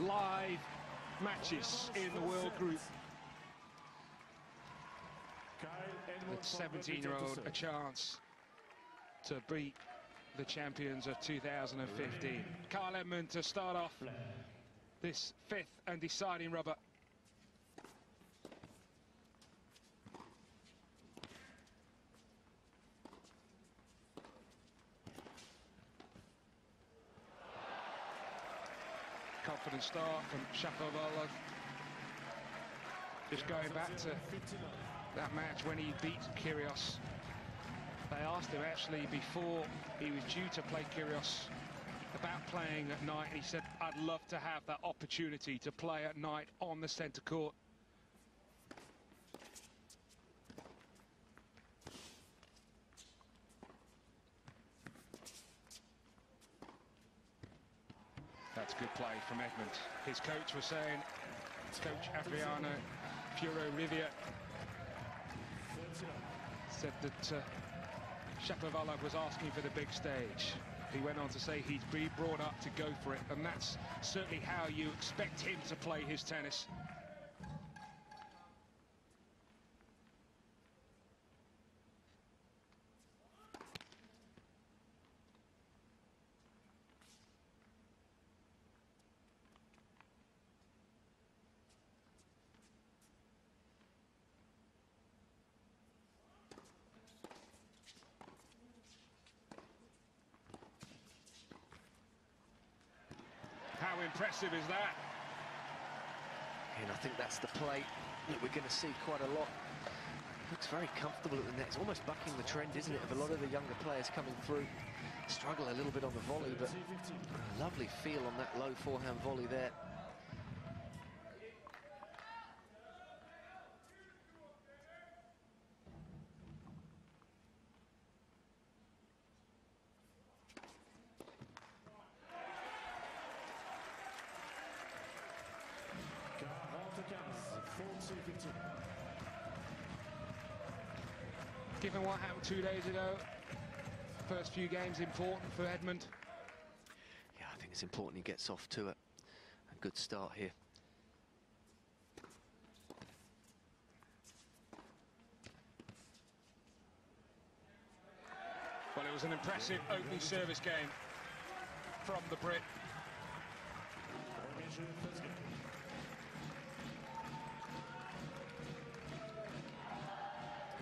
live matches in the World Group. The 17-year-old a chance to beat the champions of 2015. Kyle Edmund to start off this fifth and deciding rubber. Confident start from Shapovalov. Just going back to that match when he beat Kyrgios. They asked him actually before he was due to play Kyrgios about playing at night. And he said, I'd love to have that opportunity to play at night on the centre court. That's from Edmund. His coach was saying, coach Adriano Furo Rivia said that uh, Shapovalov was asking for the big stage. He went on to say he'd be brought up to go for it, and that's certainly how you expect him to play his tennis. How is that? And I think that's the play that we're going to see quite a lot. Looks very comfortable at the net. It's almost bucking the trend, isn't it, of a lot of the younger players coming through. Struggle a little bit on the volley, but lovely feel on that low forehand volley there. Given what happened two days ago, first few games important for Edmund. Yeah, I think it's important he gets off to a, a good start here. Well, it was an impressive opening service game from the Brit.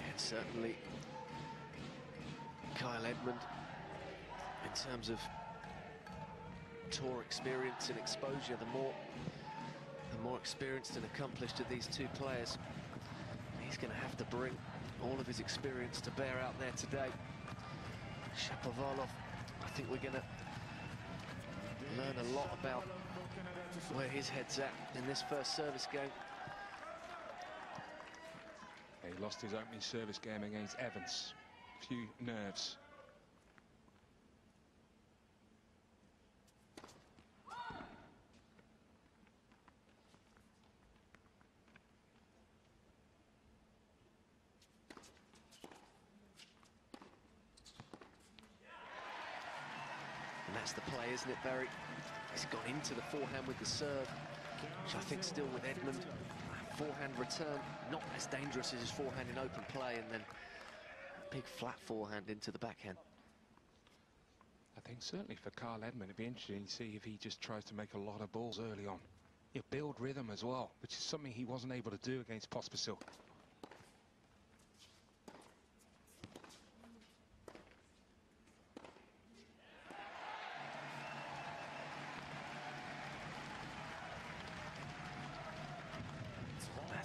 And certainly Kyle Edmund, terms of tour experience and exposure, the more the more experienced and accomplished of these two players. He's going to have to bring all of his experience to bear out there today. Shapovalov, I think we're going to learn a lot about where his head's at in this first service game. He lost his opening service game against Evans. Few nerves. And that's the play, isn't it, Barry? He's gone into the forehand with the serve, which I think still with Edmund. Forehand return, not as dangerous as his forehand in open play, and then a big flat forehand into the backhand. I think certainly for Kyle Edmund, it'd be interesting to see if he just tries to make a lot of balls early on. He'll build rhythm as well, which is something he wasn't able to do against Pospisil.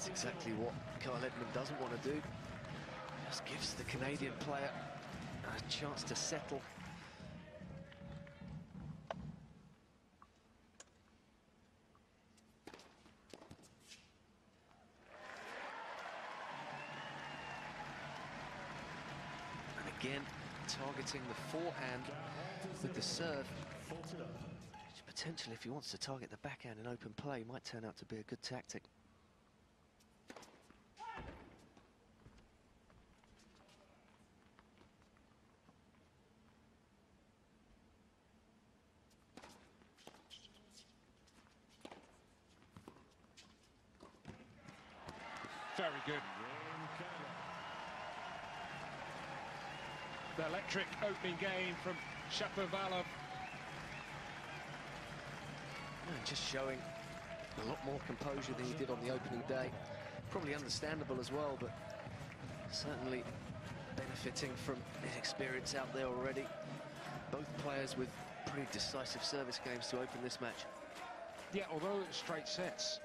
That's exactly what Kyle Edmund doesn't want to do. Just gives the Canadian player a chance to settle. And again, targeting the forehand with the serve. Which potentially, if he wants to target the backhand in open play, might turn out to be a good tactic. Very good. The electric opening game from Shapovalov. Just showing a lot more composure than he did on the opening day. Probably understandable as well, but certainly benefiting from his experience out there already. Both players with pretty decisive service games to open this match. Yeah, although it's straight sets,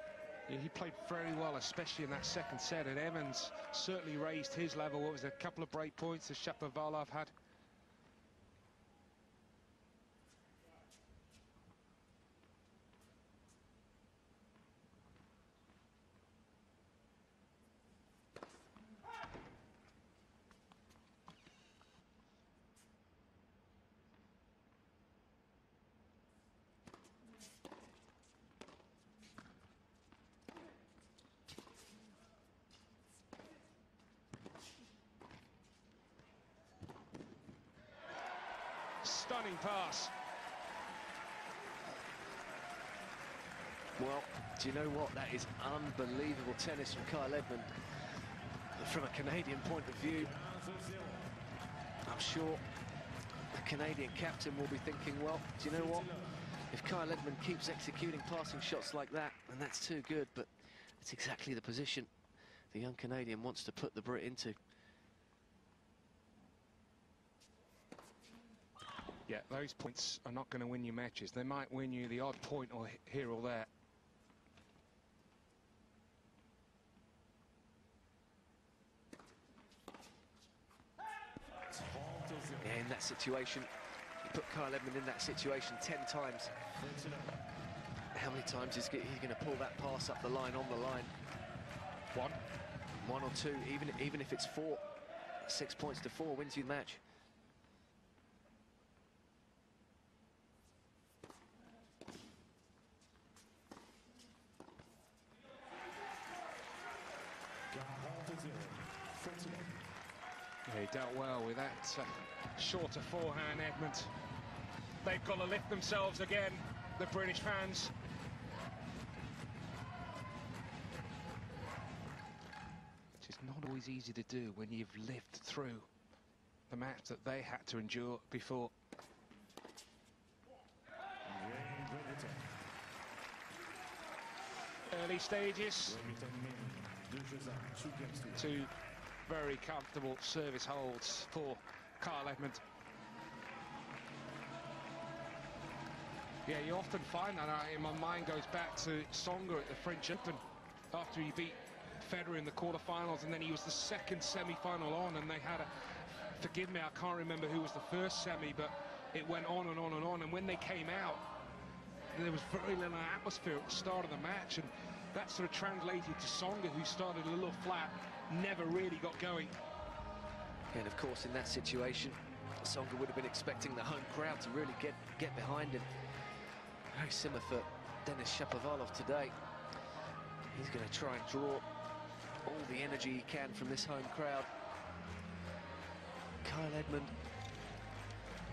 he played very well, especially in that second set, and Evans certainly raised his level. What was a couple of break points that Shapovalov had? Stunning pass. Well, do you know what? That is unbelievable tennis from Kyle Edmund. From a Canadian point of view, I'm sure the Canadian captain will be thinking, well, do you know what? If Kyle Edmund keeps executing passing shots like that, then that's too good, but it's exactly the position the young Canadian wants to put the Brit into. Yeah, those points are not going to win you matches. They might win you the odd point or here or there. Yeah, in that situation, you put Kyle Edmund in that situation 10 times. How many times is he going to pull that pass up the line, on the line? One. One or two, even, even if it's four. Six points to four wins you the match. He dealt well with that uh, shorter forehand, Edmund. They've got to lift themselves again, the British fans. Which is not always easy to do when you've lived through the match that they had to endure before. Early stages. Two very comfortable service holds for Kyle Edmund. Yeah, you often find that. Uh, I, my mind goes back to Tsonga at the French Open after he beat Federer in the quarterfinals, and then he was the second semi-final on, and they had a. Forgive me, I can't remember who was the first semi, but it went on and on and on. And when they came out, there was very little atmosphere at the start of the match, and that sort of translated to Tsonga, who started a little flat, never really got going. And of course, in that situation, Tsonga would have been expecting the home crowd to really get, get behind him. Very similar for Denis Shapovalov today. He's going to try and draw all the energy he can from this home crowd. Kyle Edmund,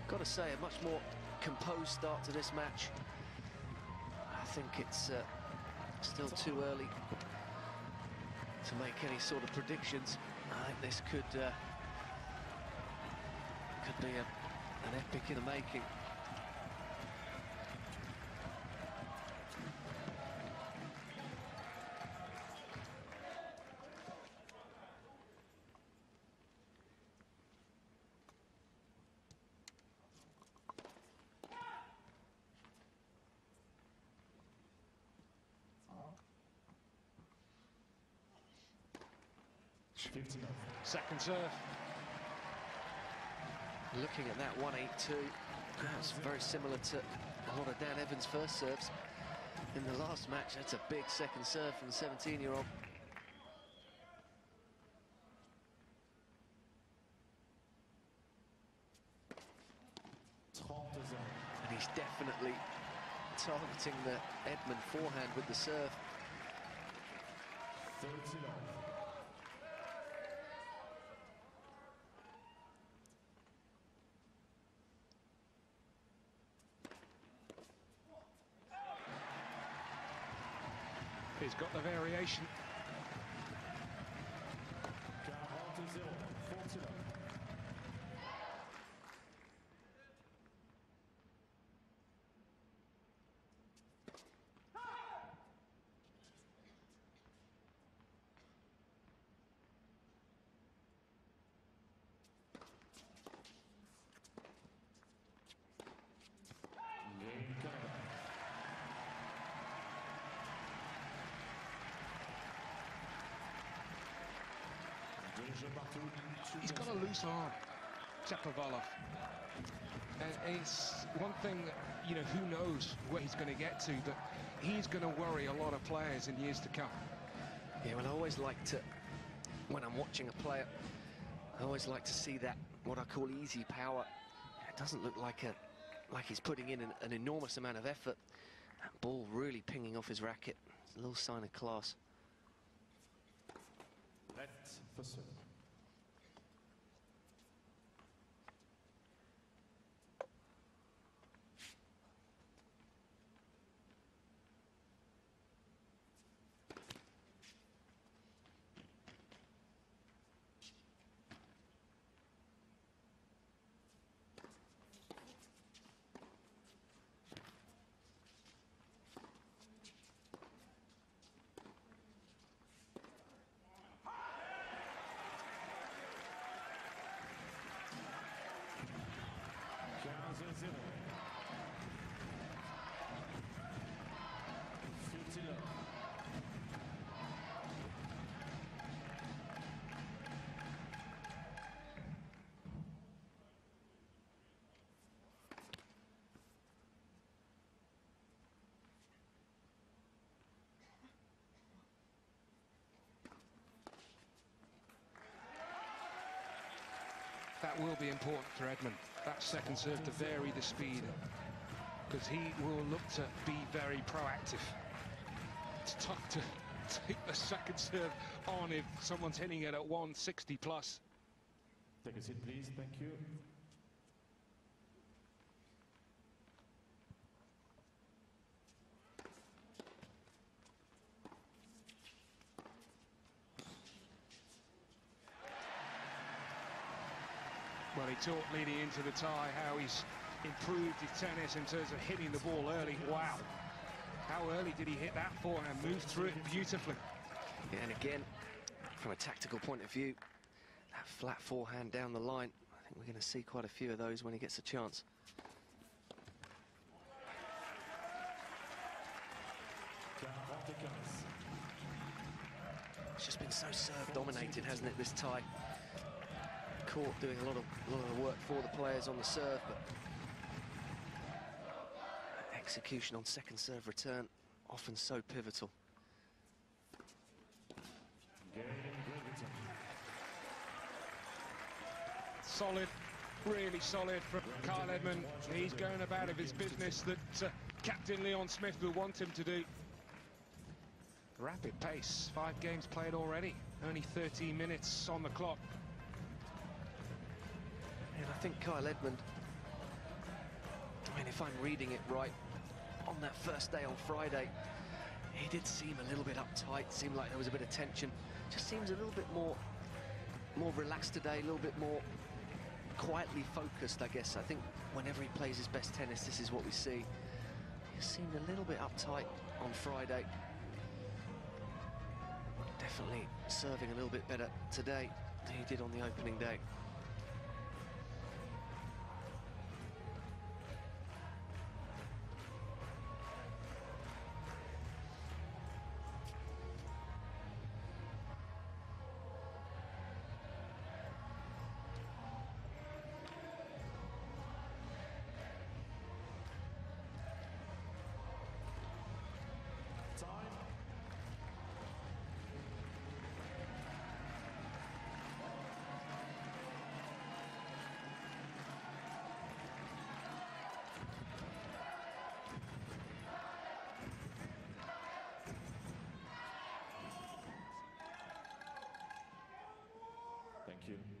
got to say, a much more composed start to this match. I think it's uh, still too early to make any sort of predictions. I think this could uh, could be a, an epic in the making. Second serve. Looking at that 182, that's very similar to a lot of Dan Evans' first serves. In the last match, that's a big second serve from the 17-year-old. And he's definitely targeting the Edmund forehand with the serve. He's got the variation. He's got a loose arm, Shapovalov. And it's one thing, you know, who knows where he's going to get to, but he's going to worry a lot of players in years to come. Yeah, well, I always like to, when I'm watching a player, I always like to see that, what I call easy power. It doesn't look like a, like he's putting in an, an enormous amount of effort. That ball really pinging off his racket. It's a little sign of class. Left for serve. That will be important for Edmund. That second serve to vary the speed because he will look to be very proactive. It's tough to take the second serve on if someone's hitting it at 160 plus. Take a seat, please. Thank you. Talked leading into the tie how he's improved his tennis in terms of hitting the ball early. Wow. How early did he hit that forehand? Moved through it beautifully. Yeah, and again, from a tactical point of view, that flat forehand down the line, I think we're going to see quite a few of those when he gets a chance. It's just been so serve dominated, hasn't it, this tie? Court doing a lot of, a lot of work for the players on the serve, but execution on second serve return, often so pivotal. Solid, really solid from Kyle Edmund. He's going about of his business that uh, Captain Leon Smith will want him to do. Rapid pace, five games played already. Only 13 minutes on the clock. And I think Kyle Edmund, I mean, if I'm reading it right, on that first day on Friday, he did seem a little bit uptight, seemed like there was a bit of tension. Just seems a little bit more, more relaxed today, a little bit more quietly focused, I guess. I think whenever he plays his best tennis, this is what we see. He seemed a little bit uptight on Friday. Definitely serving a little bit better today than he did on the opening day. You.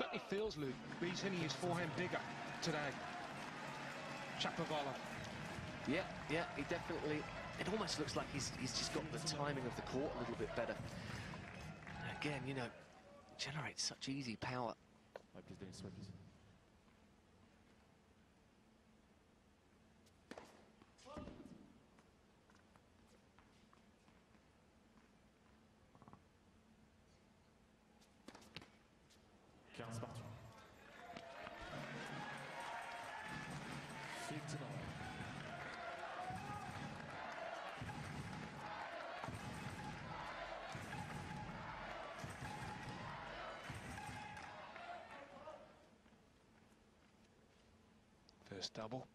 Certainly feels, Luke, but he's hitting his forehand bigger today. Shapovalov. Yeah, yeah, he definitely. It almost looks like he's he's just got the timing of the court a little bit better. Again, you know, generates such easy power. Ouais, please, Denis, ouais, Double.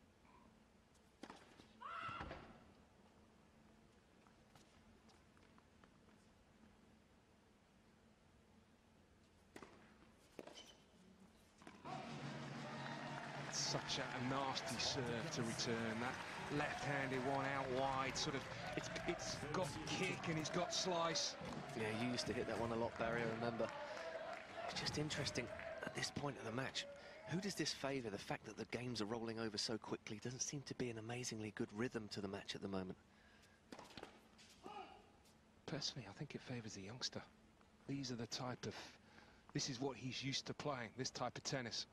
Such a, a nasty serve to return. That left-handed one out wide, sort of. It's it's got kick and it's got slice. Yeah, you used to hit that one a lot, Barry, I remember. It's just interesting at this point of the match. Who does this favour? The fact that the games are rolling over so quickly doesn't seem to be an amazingly good rhythm to the match at the moment. Personally, I think it favours the youngster. These are the type of. This is what he's used to playing. This type of tennis.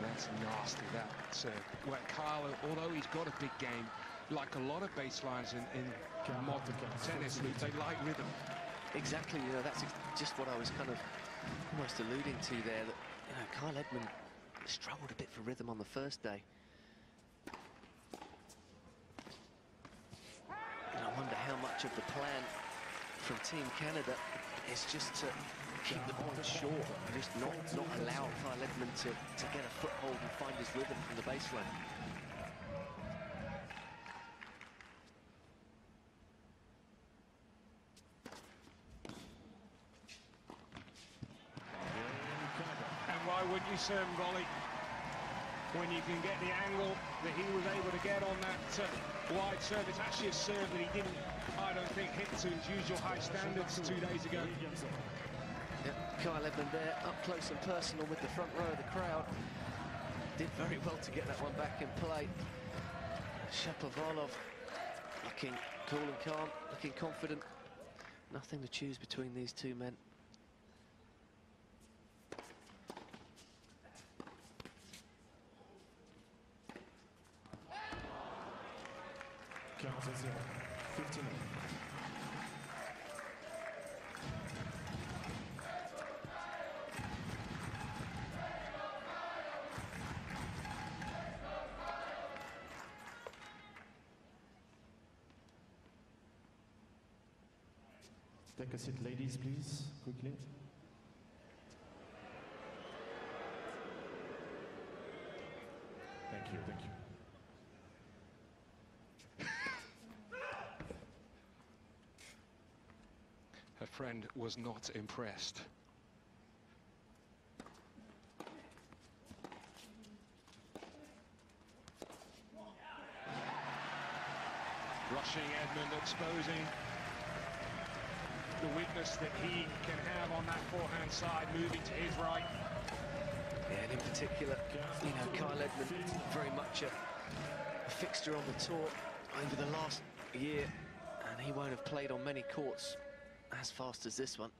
That's nasty. That serve. Well, Kyle, although he's got a big game, like a lot of baselines in, in modern tennis, they like rhythm. Exactly, you know, that's just what I was kind of almost alluding to there, that, you know, Kyle Edmund struggled a bit for rhythm on the first day. And I wonder how much of the plan from Team Canada is just to keep the point short, just not, not allow Kyle Edmund to, to get a foothold and find his rhythm from the baseline. Game Canada. And why wouldn't you serve volley when you can get the angle that he was able to get on that uh, wide serve? It's actually a serve that he didn't, I don't think, hit to his usual high standards two days ago. Yep, Kyle Edmund there, up close and personal with the front row of the crowd. Did very well to get that one back in play. Shapovalov looking cool and calm, looking confident. Nothing to choose between these two men. A seat, ladies, please, quickly. Thank you, thank you. Her friend was not impressed. Rushing Edmund, exposing the weakness that he can have on that forehand side, moving to his right. Yeah, and in particular, you know, Kyle Edmund, very much a, a fixture on the tour over the last year, and he won't have played on many courts as fast as this one.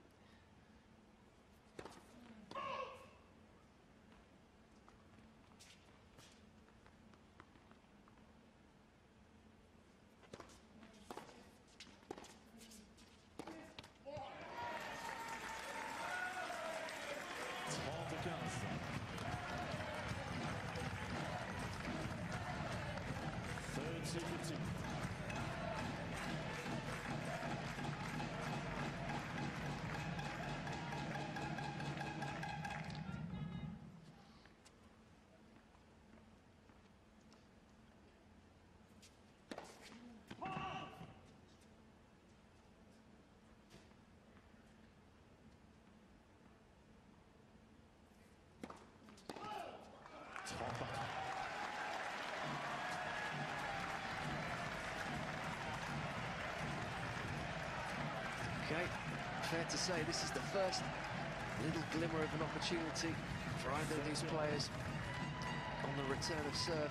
fair to say this is the first little glimmer of an opportunity for either of these players on the return of serve.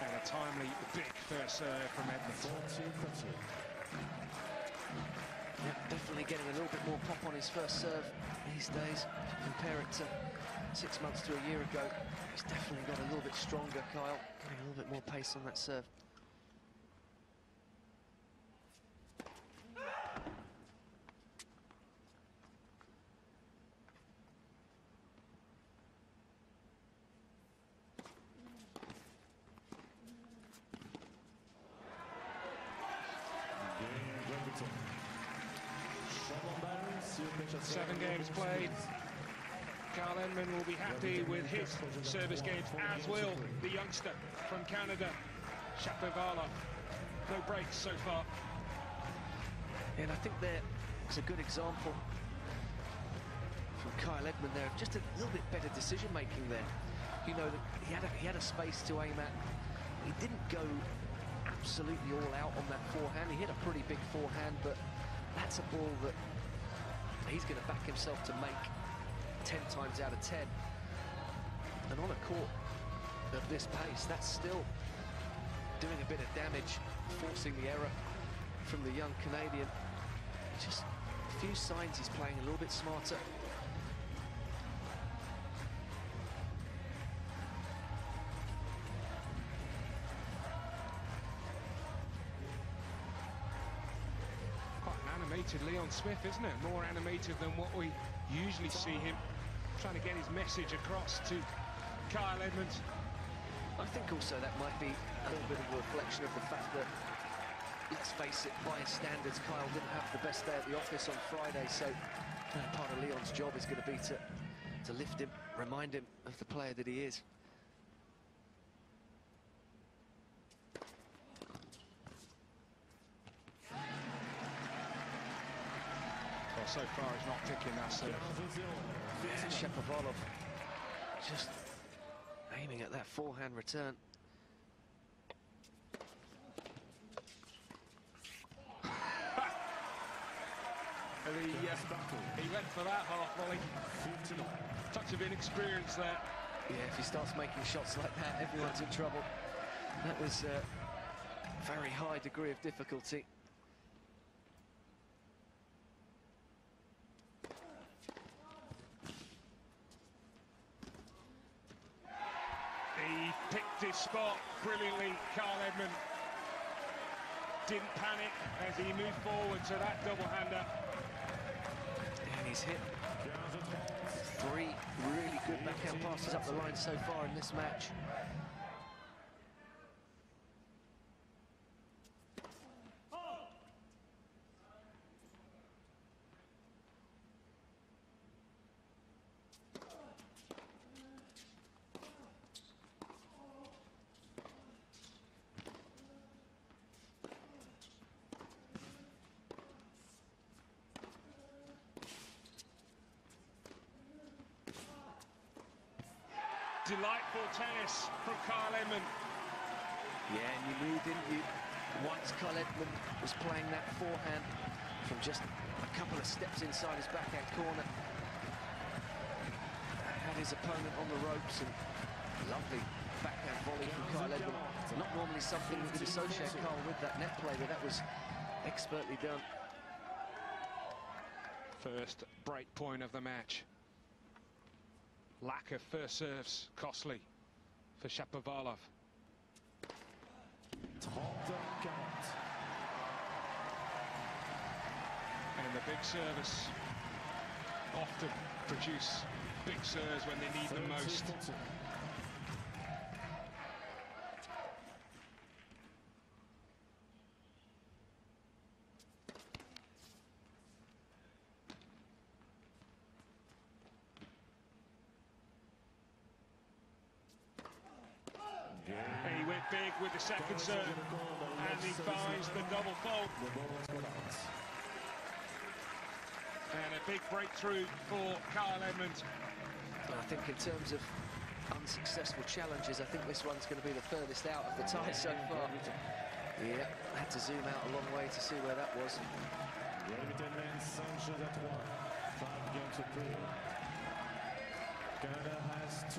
And a timely big first serve from Edmund. 40 30. Yeah, definitely getting a little bit more pop on his first serve these days. If you compare it to six months to a year ago, he's definitely got a little bit stronger, Kyle. Getting a little bit more pace on that serve. Game Brereton. Sean Barry, sur le pitch at Seven seven. games played. Kyle Edmund will be happy with his service games, as will the youngster from Canada, Shapovalov. No breaks so far. And I think that is a good example from Kyle Edmund there, just a little bit better decision making there. You know, that he had a, he had a space to aim at. He didn't go absolutely all out on that forehand. He hit a pretty big forehand, but that's a ball that he's going to back himself to make 10 times out of 10. And on a court of this pace, that's still doing a bit of damage, forcing the error from the young Canadian. Just a few signs he's playing a little bit smarter. Quite an animated Leon Smith, isn't it? More animated than what we usually see him. Trying to get his message across to Kyle Edmonds. I think also that might be a little bit of a reflection of the fact that, let's face it, by his standards, Kyle didn't have the best day at the office on Friday, so you know, part of Leon's job is going to be to, to lift him, remind him of the player that he is. Well, so far he's not picking that serve. 15 0. Shapovalov just aiming at that forehand return. And he, uh, he went for that half volley. Touch of inexperience there. Yeah, if he starts making shots like that, everyone's in trouble. That was a very high degree of difficulty. He picked his spot brilliantly, Kyle Edmund. Didn't panic as he moved forward to that double-hander. And he's hit three really good backhand passes up the line so far in this match. Tennis from Kyle Edmund. Yeah, and you knew, didn't you? Once Kyle Edmund was playing that forehand from just a couple of steps inside his backhand corner. Had his opponent on the ropes and lovely backhand volley from Kyle Edmund. Not normally something we could associate Kyle with that net play, but that was expertly done. First break point of the match. Lack of first serves, costly for Shapovalov. 30 40. And the big service often produce big serves when they need them 30 most. 40. And he went big with the second serve. And he finds the double fault. The ball was put out. And a big breakthrough for Kyle Edmund. But I think in terms of unsuccessful challenges, I think this one's going to be the furthest out of the tie so far. Yeah, had to zoom out a long way to see where that was.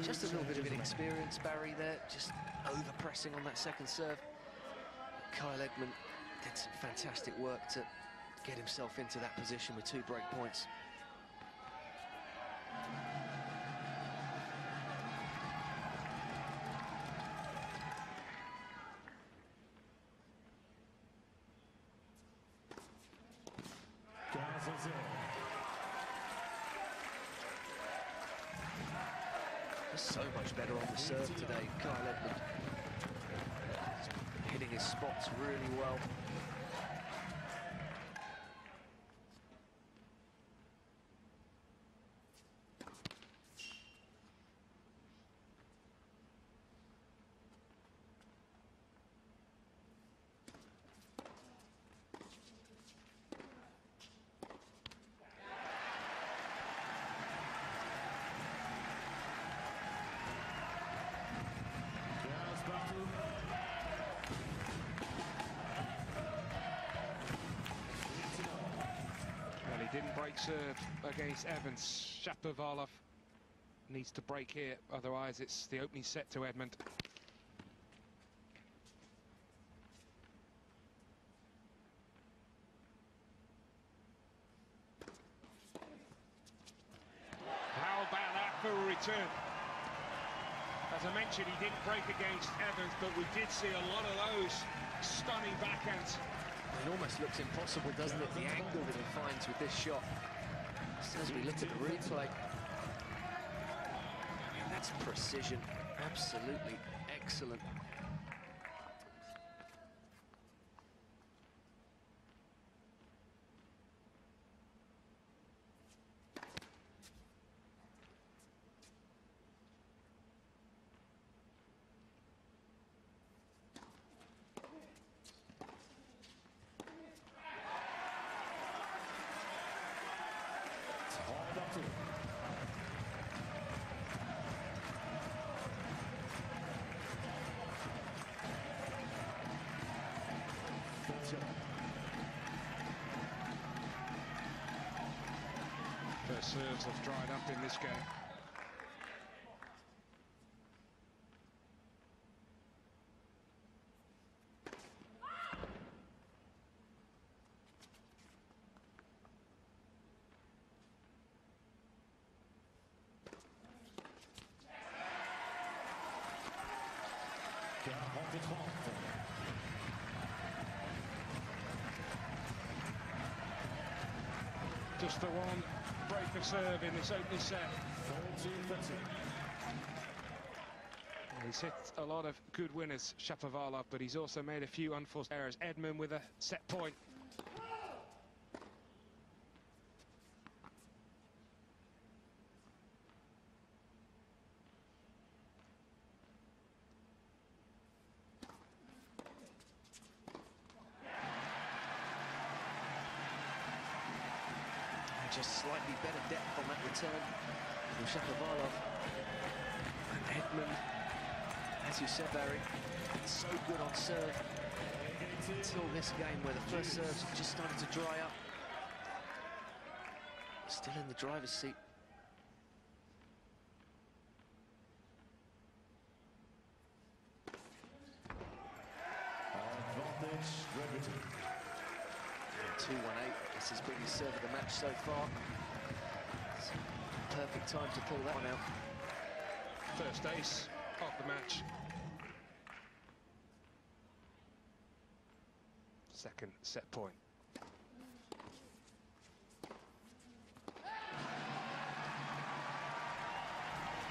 Just a little bit of inexperience, Barry, there. Just over-pressing on that second serve. Kyle Edmund did some fantastic work to get himself into that position with two break points. Break serve against Evans. Shapovalov needs to break here, otherwise it's the opening set to Edmund. How about that for a return? As I mentioned, he didn't break against Evans, but we did see a lot of those stunning backhands. It almost looks impossible, doesn't it? The angle that he finds with this shot. As we look at the replay, that's precision. Absolutely excellent. First serves have dried up in this game. Just the one break of serve in this opening set. He's hit a lot of good winners, Shapovalov, but he's also made a few unforced errors. Edmund with a set point. just slightly better depth on that return from Shapovalov. And Edmund, Barry, so good on serve until this game where the first serves just started to dry up. Still in the driver's seat. Advantage, 2-1-8. This has been his serve of the match so far. Perfect time to pull that one out. First ace of the match. Second set point.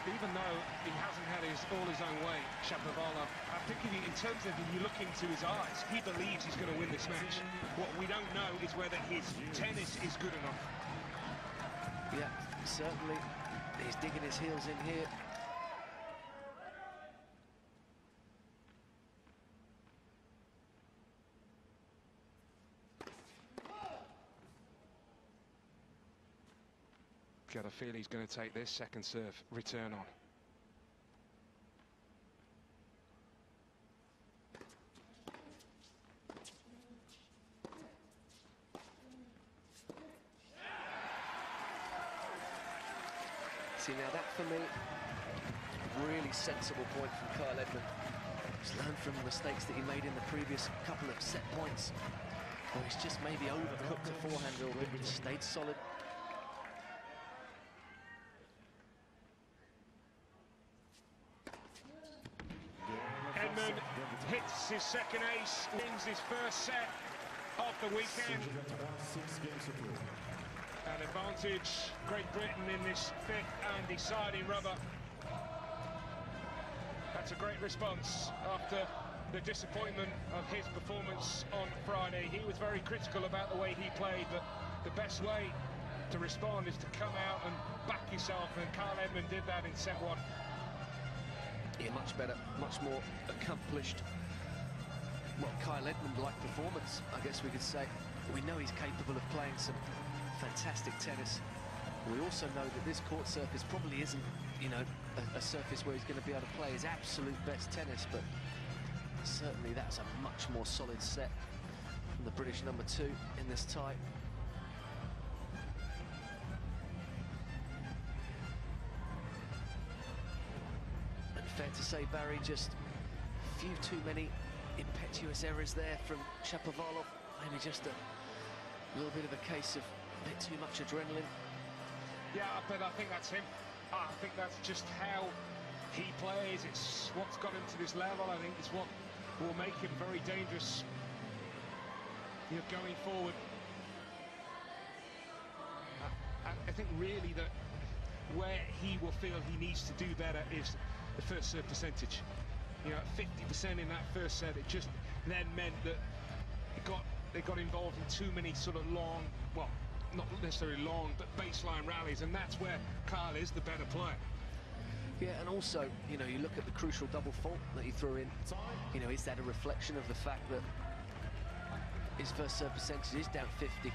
even though he hasn't had his all his own way, Shapovalov, I think if he, in terms of if you look into his eyes, he believes he's going to win this match. What we don't know is whether his tennis is good enough. Yeah, certainly. He's digging his heels in here. A feel he's going to take this second serve return on. See, now that for me, really sensible point from Kyle Edmund. He's learned from the mistakes that he made in the previous couple of set points. Where he's just maybe overcooked the forehand a little bit, just stayed solid. Edmund hits his second ace, wins his first set of the weekend. An advantage, Great Britain in this fifth and deciding rubber. That's a great response after the disappointment of his performance on Friday. He was very critical about the way he played, but the best way to respond is to come out and back yourself, and Kyle Edmund did that in set one. Yeah, much better, much more accomplished. Well, Kyle Edmund-like performance, I guess we could say. We know he's capable of playing some fantastic tennis. We also know that this court surface probably isn't, you know, a, a surface where he's going to be able to play his absolute best tennis, but certainly that's a much more solid set from the British number two in this tie. And fair to say, Barry, just a few too many impetuous errors there from Shapovalov. Maybe just a little bit of a case of a bit too much adrenaline. Yeah, but I think that's him. I think that's just how he plays. It's what's got him to this level. I think it's what will make him very dangerous you know, going forward. I, I- I think really that where he will feel he needs to do better is the first serve percentage. You know, 50% in that first set, it just then meant that it got they got involved in too many sort of long, well, not necessarily long, but baseline rallies, and that's where Kyle is the better player. Yeah, and also, you know, you look at the crucial double fault that he threw in. You know, is that a reflection of the fact that his first serve percentage is down 50?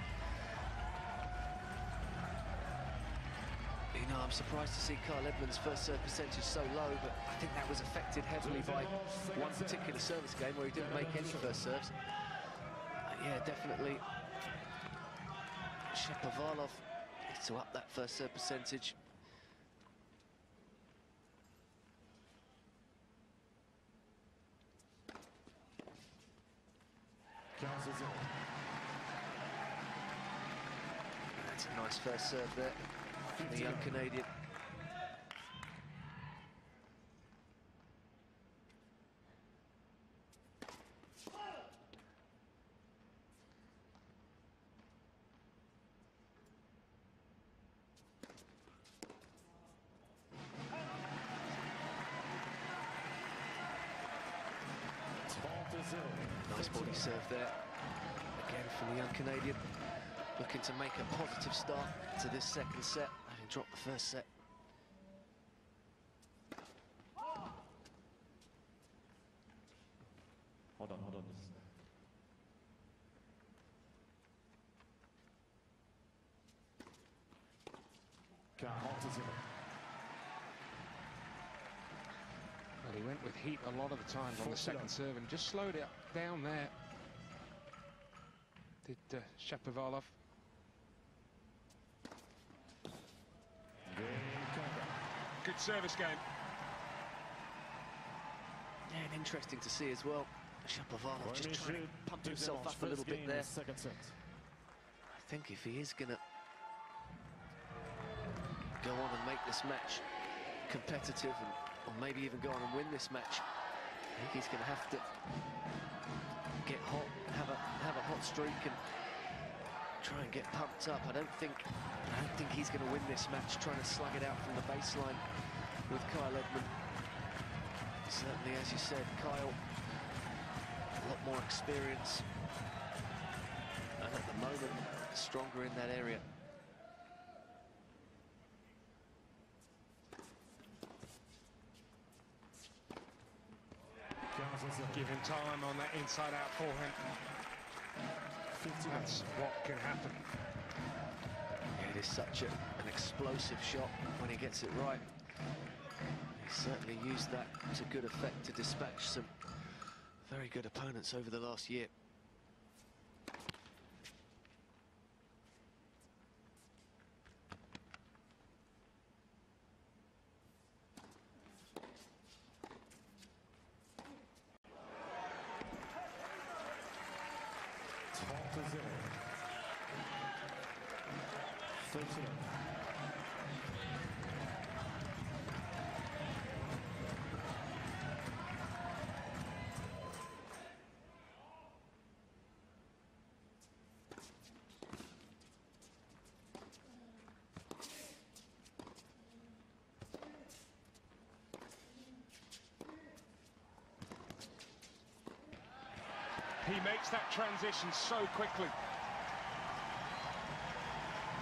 Surprised to see Carl Edmund's first serve percentage so low, but I think that was affected heavily by one particular service game where he didn't make any first serves. Yeah, definitely. Shapovalov needs to up that first serve percentage. That's a nice first serve there. From The young Canadian. Trente et zéro. Nice body serve there. Again from the young Canadian. Looking to make a positive start to this second set, having dropped the first set. Hold on, hold on. Quarante et. Well, he went with heat a lot of the times on the second serve and just slowed it down there. Did uh, Shapovalov. Game Canada. Good service game. Yeah, and interesting to see as well. Shapovalov just trying to pump himself up a little bit there. Second set. I think if he is going to go on and make this match competitive and or maybe even go on and win this match, I think he's going to have to get hot, have a have a hot streak and try and get pumped up. I don't think I don't think he's going to win this match trying to slug it out from the baseline with Kyle Edmund. Certainly, as you said, Kyle, a lot more experience and at the moment stronger in that area. Give him time on that inside-out forehand. That's what can happen. It is such a, an explosive shot when he gets it right. Certainly used that to good effect to dispatch some very good opponents over the last year. 30 love. He makes that transition so quickly.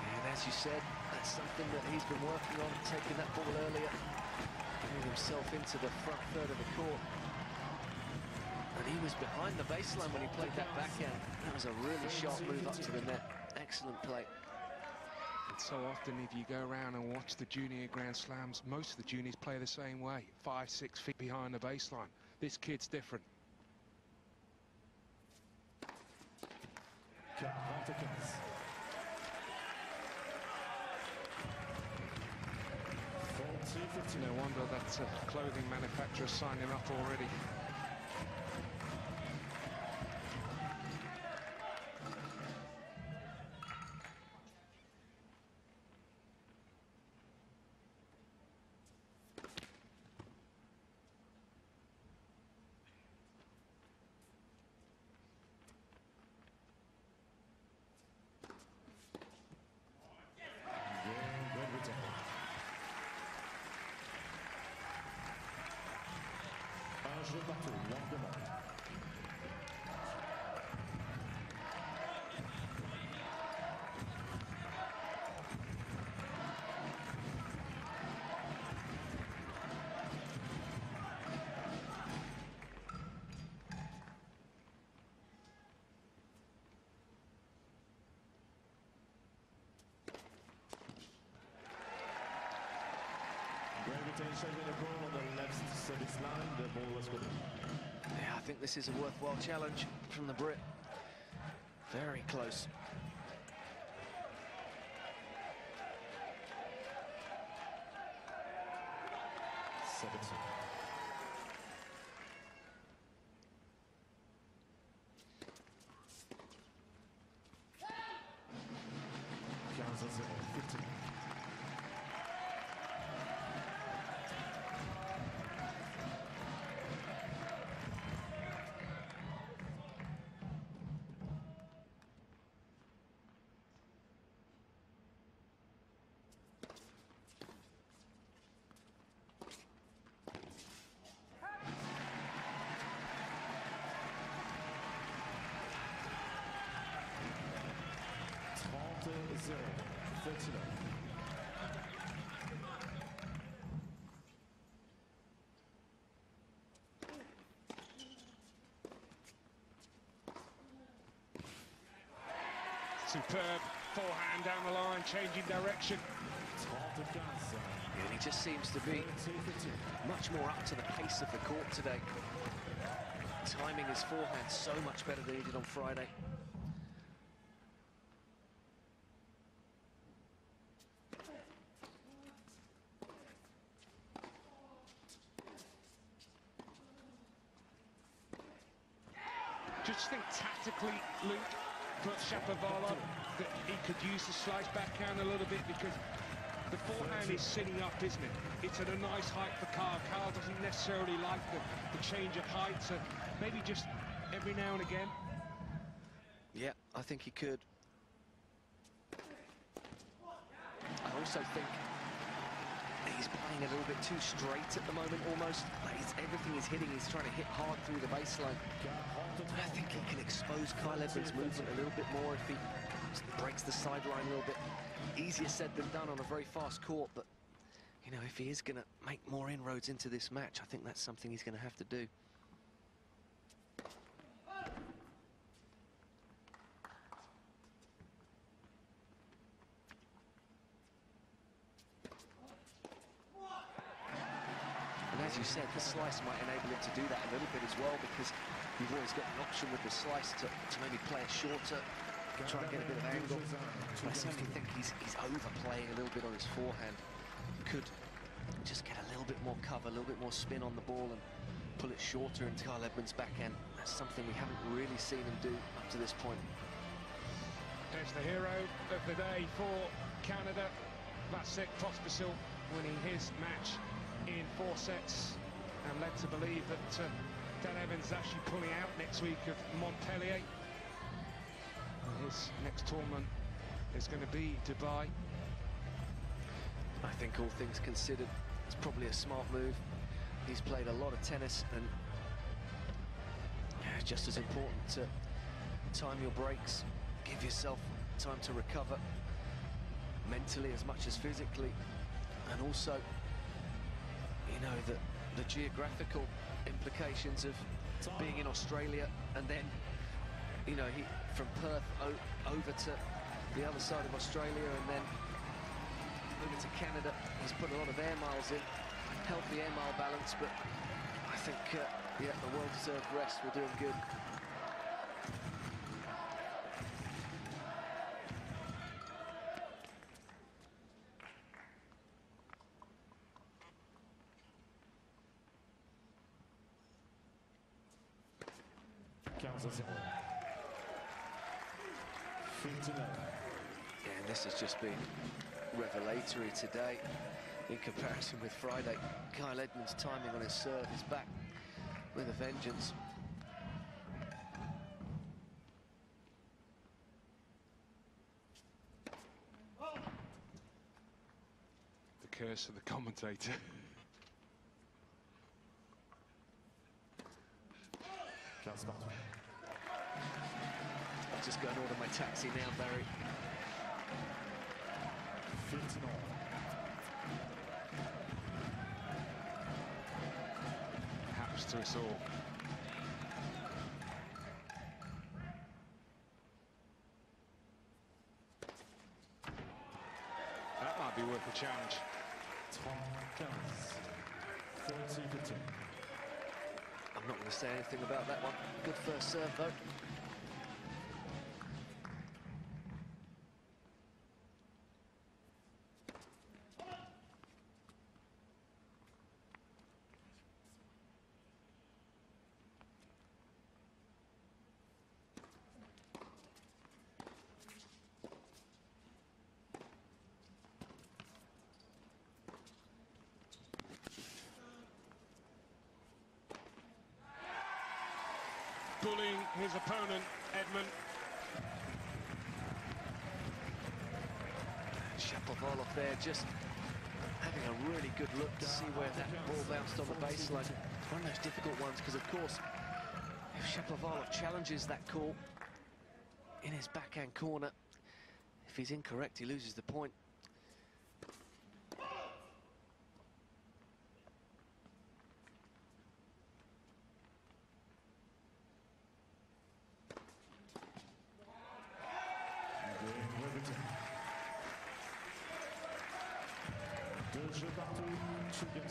And as you said, that's something that he's been working on, taking that ball earlier, getting himself into the front third of the court. And he was behind the baseline when he played that backhand. That was a really sharp move up to the net. Excellent play. And so often, if you go around and watch the junior Grand Slams, most of the juniors play the same way, five, six feet behind the baseline. This kid's different. 45. Forty, fifty. No wonder that uh, clothing manufacturer's signing up already. This is a worthwhile challenge from the Brit. Very close. 0. Superb forehand down the line, changing direction. And he just seems to be much more up to the pace of the court today. Timing his forehand so much better than he did on Friday. Is sitting up, isn't it? It's at a nice height for Carl. Carl doesn't necessarily like the, the change of height, so maybe just every now and again. Yeah, I think he could. I also think he's playing a little bit too straight at the moment, almost. Like everything he's hitting, he's trying to hit hard through the baseline. I think he can expose Kyle Edmund's movement a little bit more if he breaks the sideline a little bit. Easier said than done on a very fast court, but, you know, if he is going to make more inroads into this match, I think that's something he's going to have to do. And as you said, the slice might enable him to do that a little bit as well because you've always got an option with the slice to, to maybe play it shorter, try and get a bit of angle. I certainly think he's, he's overplaying a little bit on his forehand. Could just get a little bit more cover, a little bit more spin on the ball and pull it shorter into Carl Edmund's backhand. That's something we haven't really seen him do up to this point. There's the hero of the day for Canada. Vasek Pospisil winning his match in four sets and led to believe that uh, Dan Evans is actually pulling out next week of Montpellier. His next tournament is going to be Dubai. I think all things considered, it's probably a smart move. He's played a lot of tennis and just as important to time your breaks, give yourself time to recover mentally as much as physically and also you know the geographical implications of being in Australia and then you know he from Perth over to the other side of Australia and then over to Canada. He's put a lot of air miles in helped the air mile balance but I think uh, yeah the well-deserved rest will do him good Yeah, and this has just been revelatory today in comparison with Friday. Kyle Edmund's timing on his serve is back with a vengeance. The curse of the commentator. I'll just go and order my taxi now, Barry. 15 all. To us all. That might be worth a challenge. 15. 30 15. I'm not going to say anything about that one. Good first serve, though. Bullying his opponent, Edmund. Shapovalov there just having a really good look to see where that ball bounced on the baseline. One of those difficult ones because, of course, if Shapovalov challenges that call in his backhand corner, if he's incorrect, he loses the point.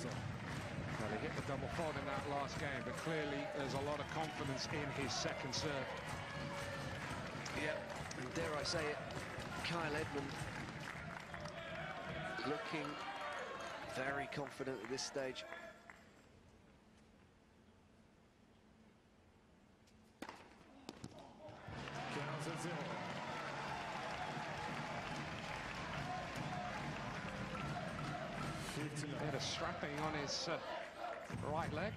Well, he hit the double fault in that last game, but clearly there's a lot of confidence in his second serve. Yep, and dare I say it, Kyle Edmund looking very confident at this stage. Bit of strapping on his uh, right leg.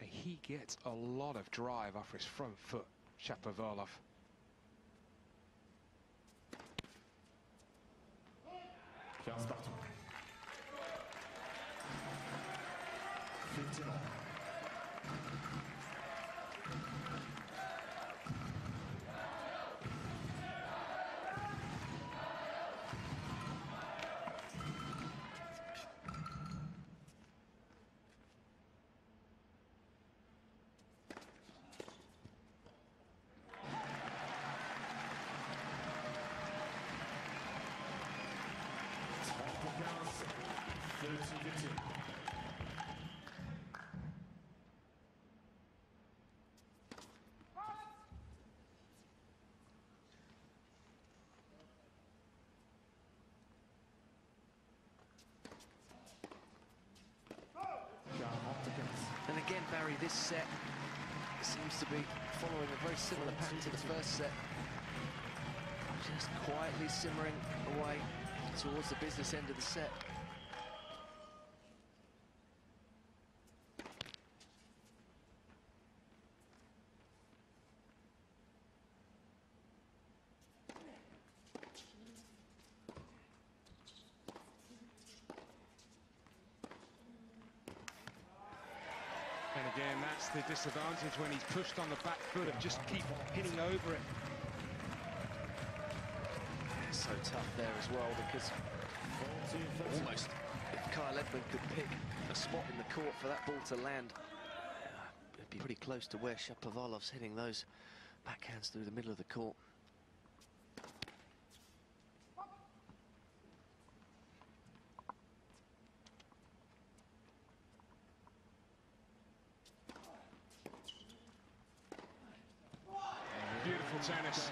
He gets a lot of drive off his front foot, Shapovalov. Quinze 15 all. Again, Barry, this set seems to be following a very similar pattern to the first set. Just quietly simmering away towards the business end of the set. And again, that's the disadvantage when he's pushed on the back foot and just keep hitting over it. So tough there as well because almost if Kyle Edmund could pick a spot in the court for that ball to land, it'd be pretty close to where Shapovalov's hitting those backhands through the middle of the court. Beautiful tennis.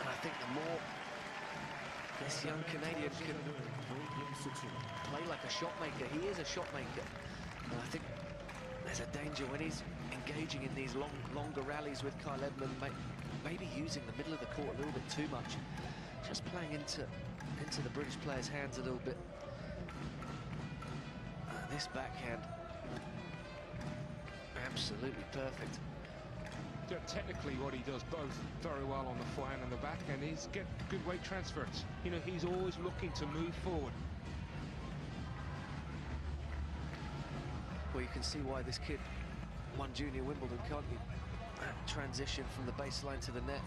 And I think the more this young Canadian can play like a shot maker, he is a shot maker. And I think there's a danger when he's engaging in these long, longer rallies with Kyle Edmund, maybe using the middle of the court a little bit too much, just playing into into the British player's hands a little bit. Uh, this backhand, absolutely perfect. Technically, what he does both very well on the forehand and the backhand he's get good weight transfers. You know, he's always looking to move forward. Well, you can see why this kid won junior Wimbledon, can't you? That transition from the baseline to the net.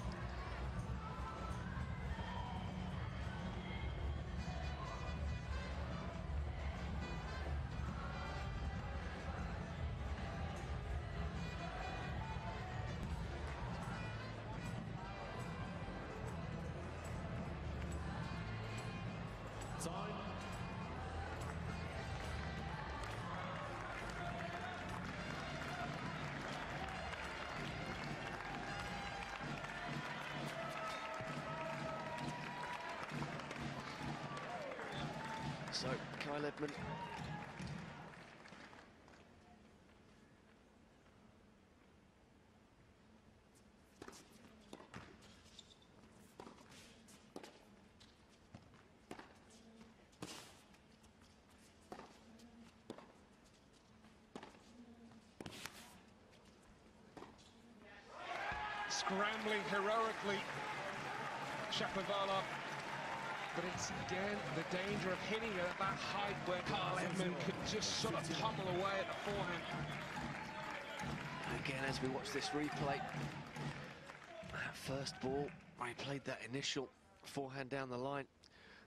Scrambling heroically, Shapovalov. But it's again the danger of hitting it at that height where Carl Edmund could just sort of pummel away at the forehand. Again, as we watch this replay, that first ball, he played that initial forehand down the line.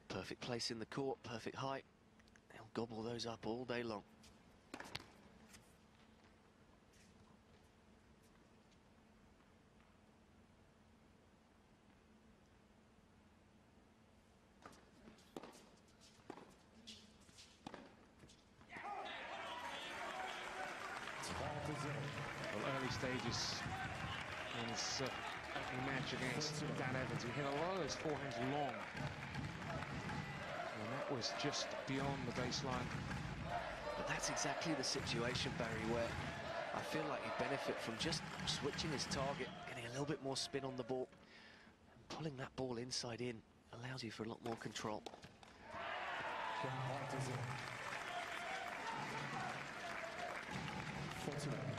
Perfect place in the court, perfect height. He'll gobble those up all day long. Well, early stages in his uh, opening match against Dan Evans, he hit a lot of those forehands long. And that was just beyond the baseline. But that's exactly the situation, Barry, where I feel like you benefit from just switching his target, getting a little bit more spin on the ball, and pulling that ball inside in allows you for a lot more control. Forty-nine.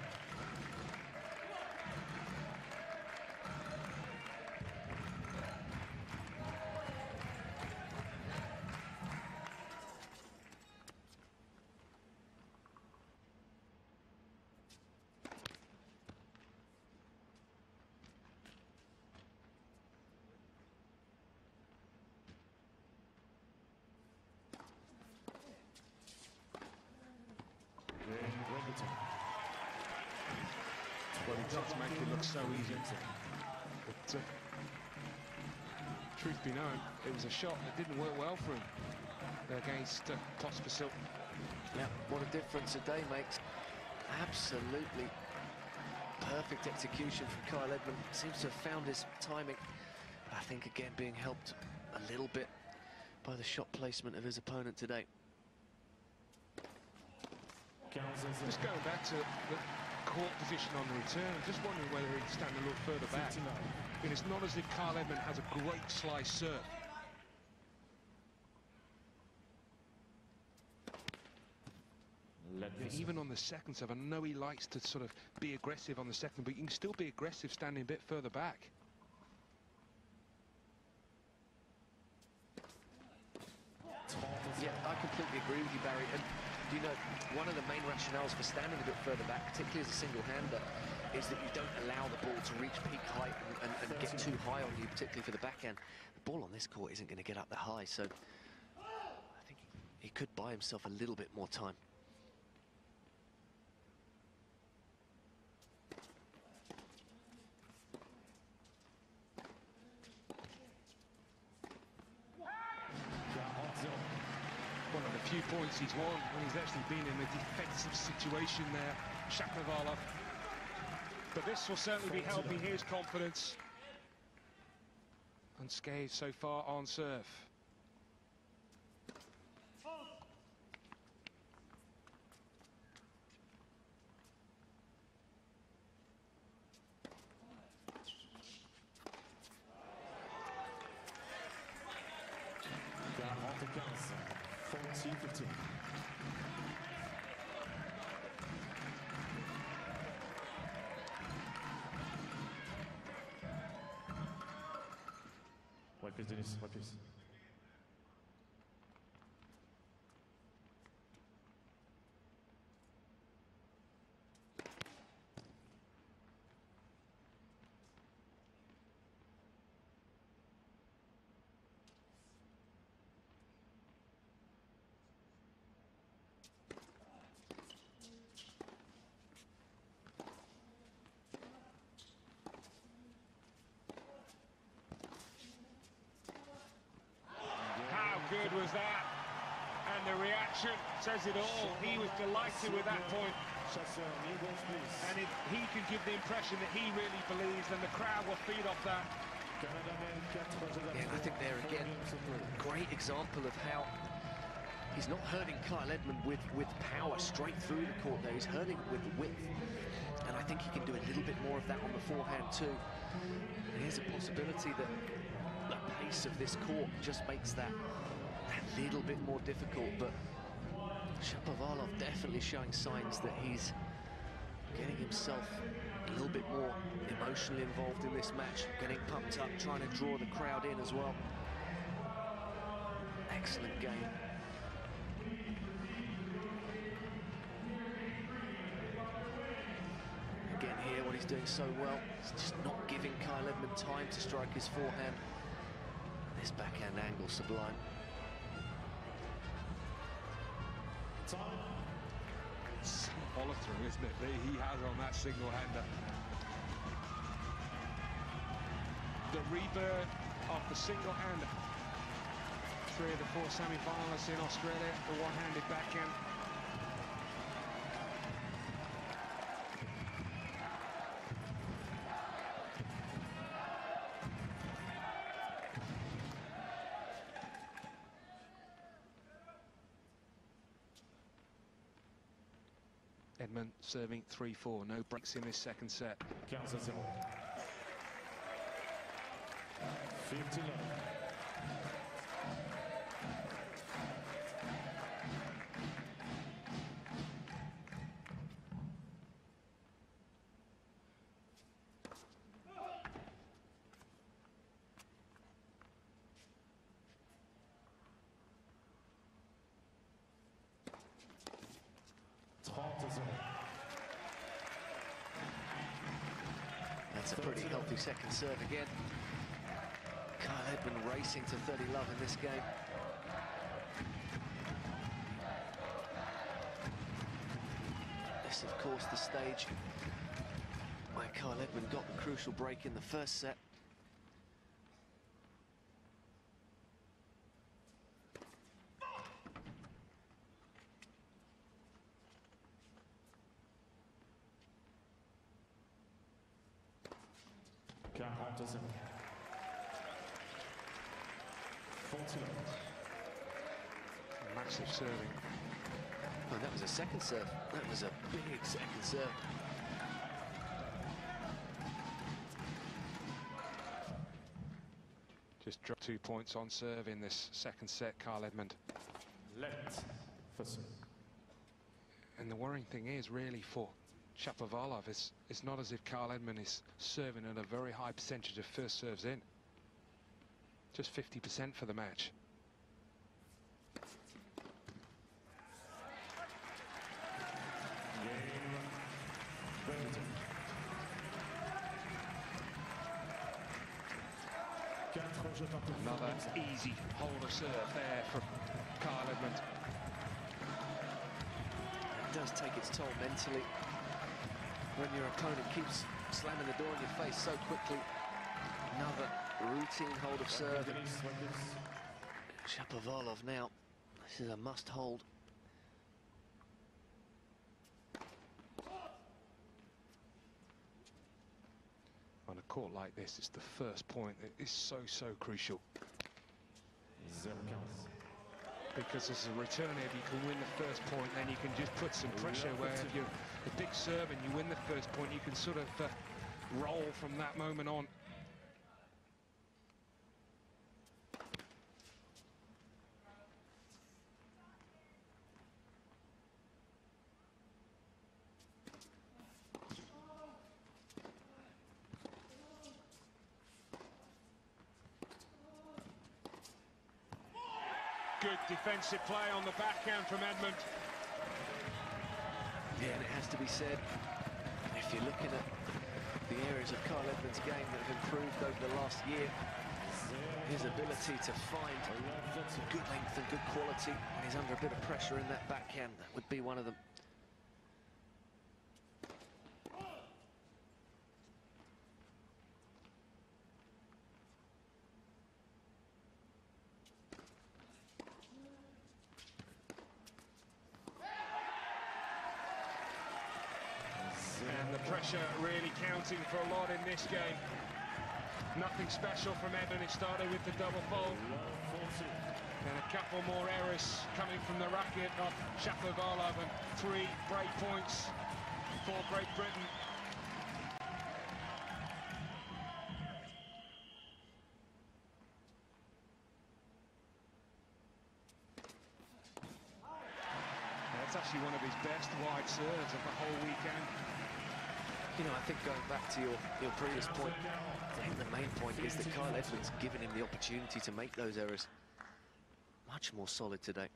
Well, he does make it look so easy. But uh, truth be known, it was a shot that didn't work well for him against uh, Pospisil. Yeah, what a difference a day makes. Absolutely perfect execution from Kyle Edmund. Seems to have found his timing. I think again being helped a little bit by the shot placement of his opponent today. Just going back to the court position on the return, I'm just wondering whether he'd stand a little further back. 59. And it's not as if Carl Edmund has a great slice serve. Even on the second serve, I know he likes to sort of be aggressive on the second, but you can still be aggressive standing a bit further back. Yeah, I completely agree with you, Barry. And you know, one of the main rationales for standing a bit further back, particularly as a single-hander, is that you don't allow the ball to reach peak height and, and, and get too high on you, particularly for the backhand. The ball on this court isn't going to get up that high, so I think he could buy himself a little bit more time. One of the few points he's won when he's actually been in a defensive situation there, Shapovalov. But this will certainly be helping his confidence. Unscathed so far on serve. Hepiniz, hepiniz. Was that? And the reaction says it all. He was delighted with that point. And if he can give the impression that he really believes, then the crowd will feed off that. Canada men, 4 Yeah, I think there again, a great example of how he's not hurting Kyle Edmund with, with power straight through the court there. He's hurting with width. And I think he can do a little bit more of that on the forehand too. And here's a possibility that the pace of this court just makes that a little bit more difficult. But Shapovalov definitely showing signs that he's getting himself a little bit more emotionally involved in this match, getting pumped up, trying to draw the crowd in as well. Excellent game. Again here, what he's doing so well is just not giving Kyle Edmund time to strike his forehand. This backhand angle sublime. Time. Follow through, isn't it, he has on that single hander. The rebirth of the single hander. Three of the four semi-finalists in Australia, the one-handed backhand. Serving 3-4, no breaks in this second set. 15 à 0. 50 love. Serve again. Kyle Edmund racing to 30 love in this game. This, of course, the stage where Kyle Edmund got the crucial break in the first set. Quarante à 0. 40 love. Massive serving. Oh, that was a second serve. That was a big second serve. Just dropped two points on serve in this second set, Carl Edmund. Let for serve. And the worrying thing is really for Shapovalov, it's, it's not as if Carl Edmund is serving at a very high percentage of first serves in. Just 50% for the match. Game Badminton. Quatre jeux partout. Another easy hold of serve there from Kyle Edmund. It does take its toll mentally when your opponent keeps slamming the door in your face so quickly. Another routine hold of serve. Denis Shapovalov now. This is a must hold. On a court like this, it's the first point that is so, so crucial. Zero counts. Because as a returner, if you can win the first point, then you can just put some pressure where if you're a big serve and you win the first point, you can sort of uh, roll from that moment on. Good defensive play on the backhand from Edmund. Yeah, and it has to be said, if you're looking at the areas of Carl Edmund's game that have improved over the last year, his ability to find good length and good quality when he's under a bit of pressure in that backhand, that would be one of them. And the pressure really counting for a lot in this game. Nothing special from Edmund. It started with the double fault. And a couple more errors coming from the racket of Shapovalov and three break points for Great Britain. That's actually one of his best wide serves of the whole weekend. You know, I think going back to your, your previous point, I think the main point is that Kyle Edmund's given him the opportunity to make those errors. Much more solid today.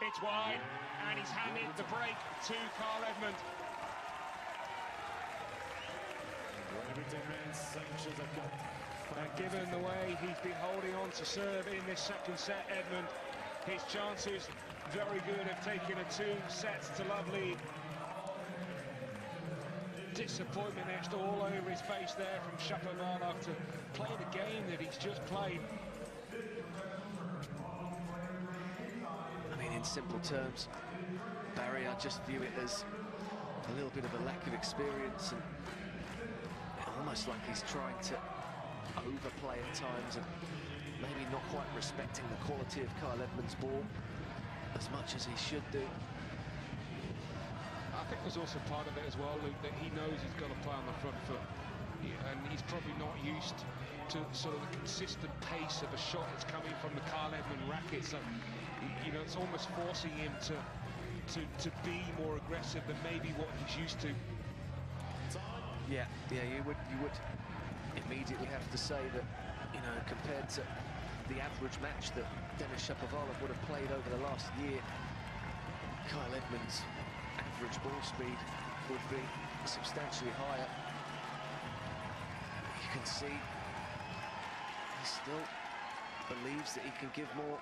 It's wide, and he's handed the break to Carl Edmund. And given the way he's been holding on to serve in this second set, Edmund, his chances very good of taking a two sets to love lead. Disappointment etched all over his face there from Shapovalov to play the game that he's just played. I mean, in simple terms, Barry, I just view it as a little bit of a lack of experience and almost like he's trying to overplay at times and maybe not quite respecting the quality of Kyle Edmund's ball as much as he should do. I think there's also part of it as well, Luke, that he knows he's got to play on the front foot. And he's probably not used to sort of the consistent pace of a shot that's coming from the Carl Edmund racket. So, you know, it's almost forcing him to, to, to be more aggressive than maybe what he's used to. Yeah, yeah, you would you would immediately have to say that, you know, compared to the average match that Denis Shapovalov would have played over the last year, Kyle Edmund's average ball speed would be substantially higher. You can see he still believes that he can give more.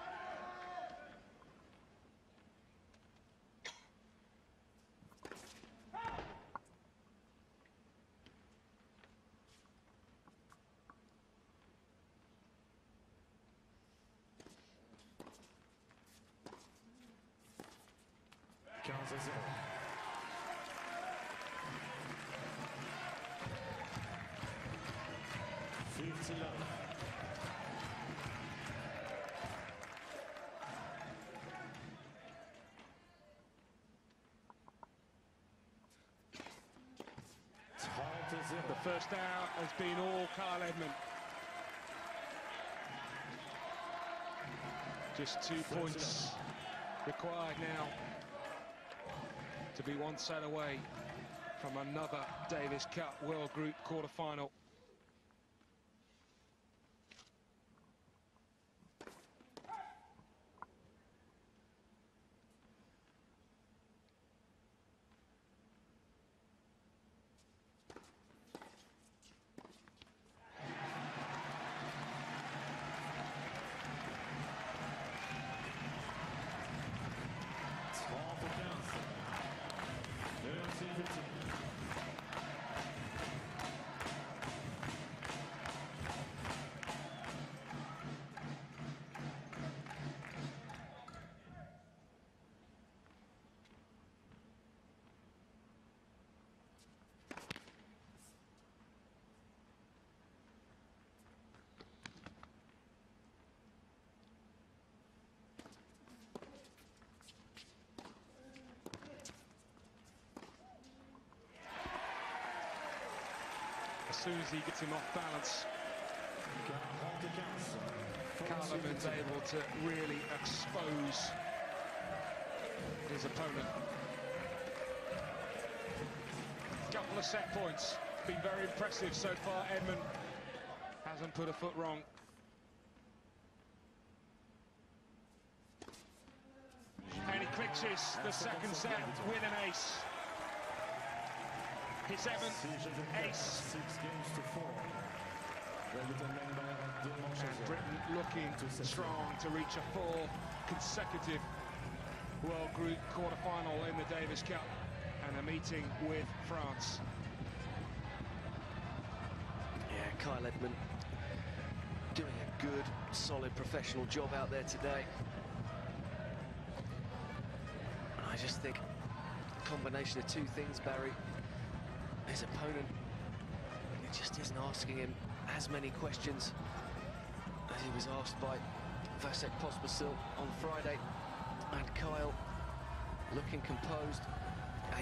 Quinze à 0. Fifty love. The first out has been all Kyle Edmund. Just two points required now to be one set away from another Davis Cup World Group quarter-final. As soon as he gets him off balance, Kyle Edmund's able to really expose his opponent. Couple of set points. Been very impressive so far. Edmund hasn't put a foot wrong. And he clinches the second set with an ace. His seventh ace. Six games to four. And Britain looking strong to reach a four consecutive World Group quarter-final in the Davis Cup and a meeting with France. Yeah, Kyle Edmund doing a good, solid professional job out there today. I just think combination of two things, Barry. His opponent he just isn't asking him as many questions as he was asked by Vasek Pospisil on Friday. And Kyle looking composed,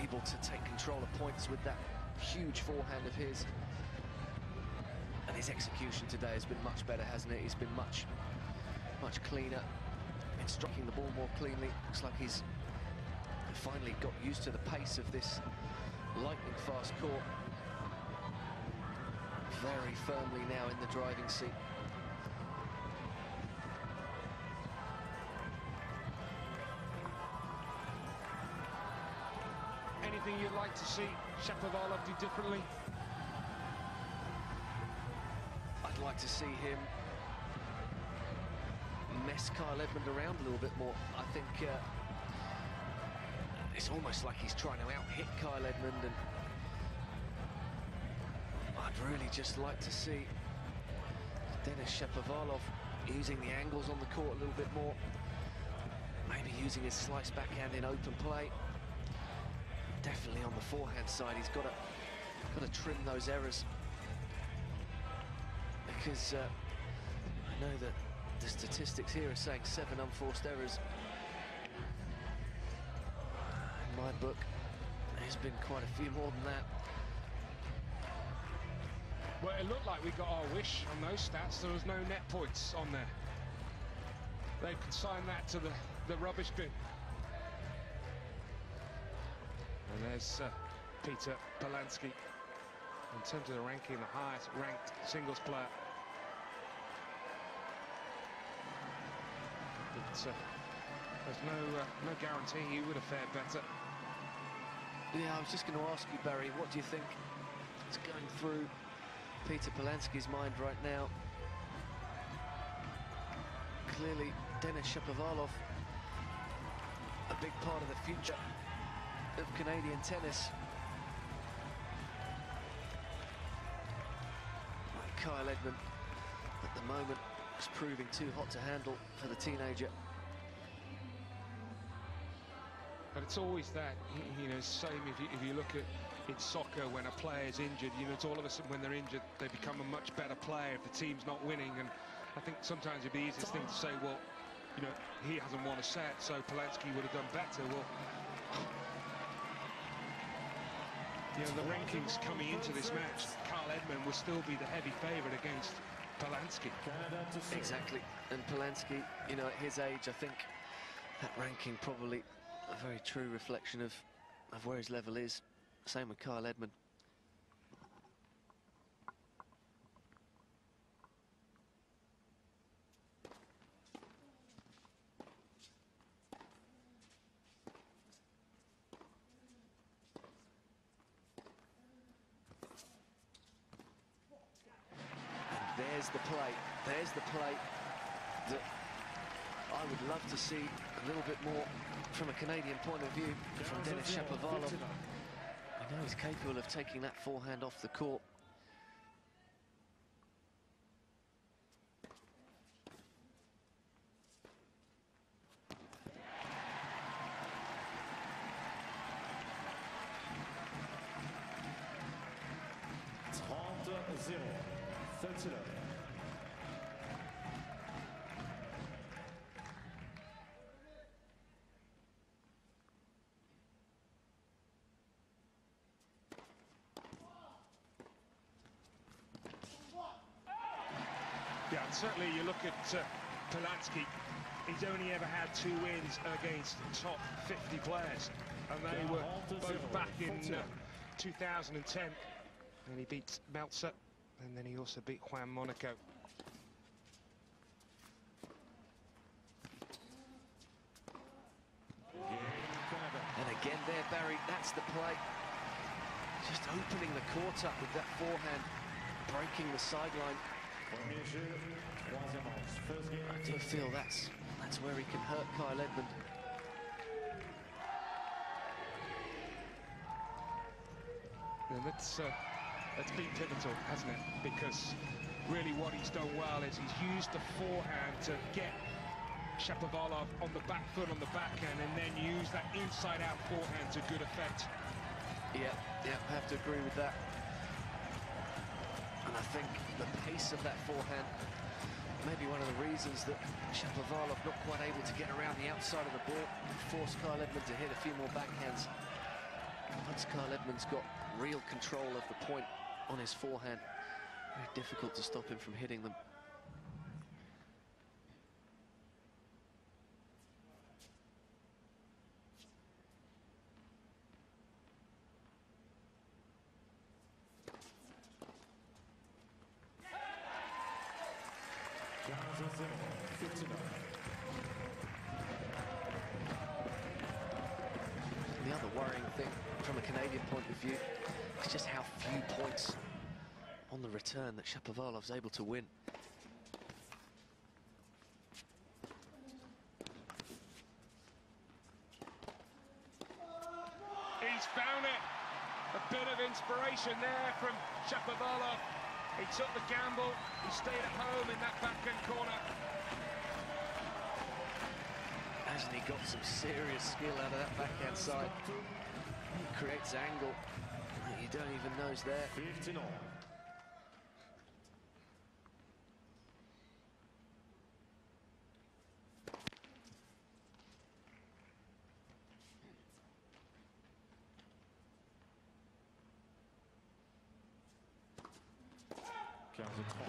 able to take control of points with that huge forehand of his. And his execution today has been much better, hasn't it? He's been much, much cleaner. Been striking the ball more cleanly. Looks like he's finally got used to the pace of this lightning fast court. Very firmly now in the driving seat. Anything you'd like to see Shapovalov do differently? I'd like to see him mess Kyle Edmund around a little bit more. I think uh, it's almost like he's trying to out-hit Kyle Edmund and I'd really just like to see Denis Shapovalov using the angles on the court a little bit more. Maybe using his slice backhand in open play. Definitely on the forehand side, he's got to got to trim those errors because uh, I know that the statistics here are saying seven unforced errors. My book, there's been quite a few more than that. Well, it looked like we got our wish on those stats. There was no net points on there. They could sign that to the, the rubbish bin. And there's uh, Peter Polansky. In terms of the ranking, the highest ranked singles player. But uh, there's no uh, no guarantee he would have fared better. Yeah, I was just going to ask you, Barry, what do you think is going through Peter Polansky's mind right now? Clearly, Denis Shapovalov, a big part of the future of Canadian tennis. Kyle Edmund, at the moment, is proving too hot to handle for the teenager. It's always that, you know, same if you, if you look at in soccer when a player is injured, you know, it's all of a sudden when they're injured, they become a much better player if the team's not winning. And I think sometimes it'd be the easiest thing to say, well, you know, he hasn't won a set, so Polansky would have done better. Well, you know, the rankings coming into this match, Kyle Edmund will still be the heavy favourite against Polansky. Exactly. And Polansky, you know, at his age, I think that ranking probably a very true reflection of, of where his level is. Same with Kyle Edmund. There's the play. There's the play that I would love to see a little bit more from a Canadian point of view from Denis Shapovalov. I know he's capable of taking that forehand off the court. Trente zéro. 30 and certainly you look at uh, Polansky, he's only ever had two wins against top 50 players. And they were both back in uh, 2010. And he beat Melzer, and then he also beat Juan Monaco. And again there, Barry, that's the play. Just opening the court up with that forehand, breaking the sideline. Premier jeu, troisième manche. First game. I do feel that's that's where he can hurt Kyle Edmund. And that's, uh, that's been pivotal, hasn't it? Because really what he's done well is he's used the forehand to get Shapovalov on the back foot on the backhand and then use that inside-out forehand to good effect. Yeah, yeah, I have to agree with that. And I think the pace of that forehand may be one of the reasons that Shapovalov not quite able to get around the outside of the ball and force Kyle Edmund to hit a few more backhands. Once Kyle Edmund's got real control of the point on his forehand, very difficult to stop him from hitting them. Return Shapovalov's able to win. He's found it. A bit of inspiration there from Shapovalov. He took the gamble. He stayed at home in that backhand corner. Hasn't he got some serious skill out of that backhand side? He creates angle that you don't even know is there. 15 all.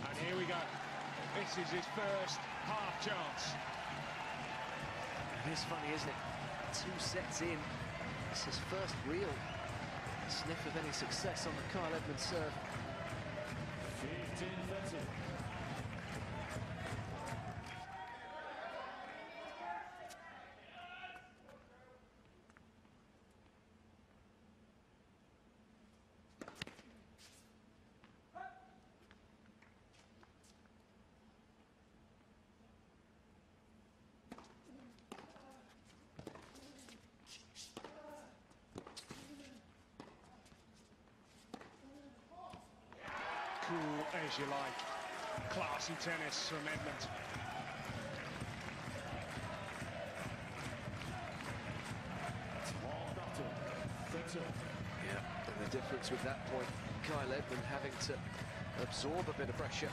And here we go. This is his first half chance. It is funny, isn't it? Two sets in. It's his first real sniff of any success on the Kyle Edmund serve. 15 30. Cool as you like. Classy tennis from Edmund. Trente partout. 30 all. Yeah, and the difference with that point, Kyle Edmund having to absorb a bit of pressure.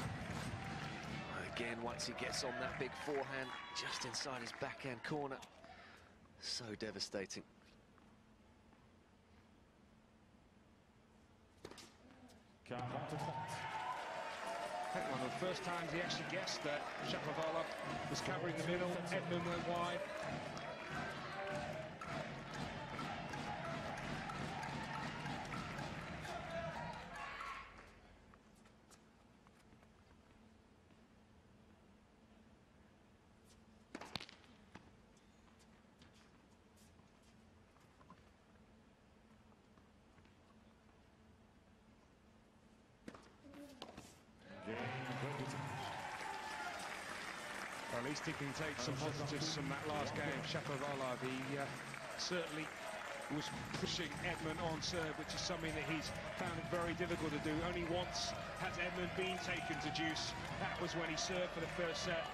Again, once he gets on that big forehand, just inside his backhand corner. So devastating. I think one of the first times he actually guessed that Shapovalov was covering the middle, Edmund went wide. Well, at least he can take some positives from that last game. Shapovalov, he uh, certainly was pushing Edmund on serve, which is something that he's found it very difficult to do. Only once has Edmund been taken to juice. That was when he served for the first set.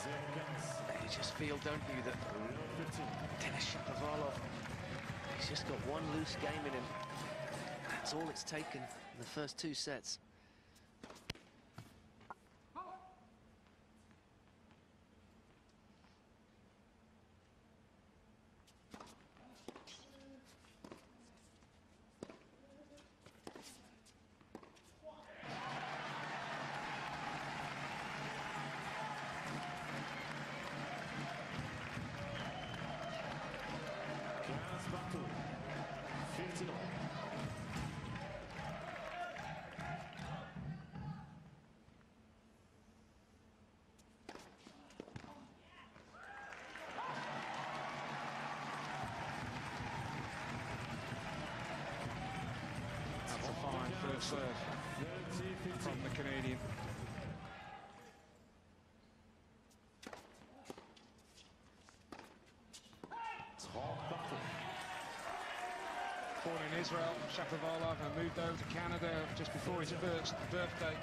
Seconds. You just feel, don't you, that Denis Shapovalov, he's just got one loose game in him. That's all it's taken in the first two sets. Shapovalov and moved over to Canada just before his first birthday.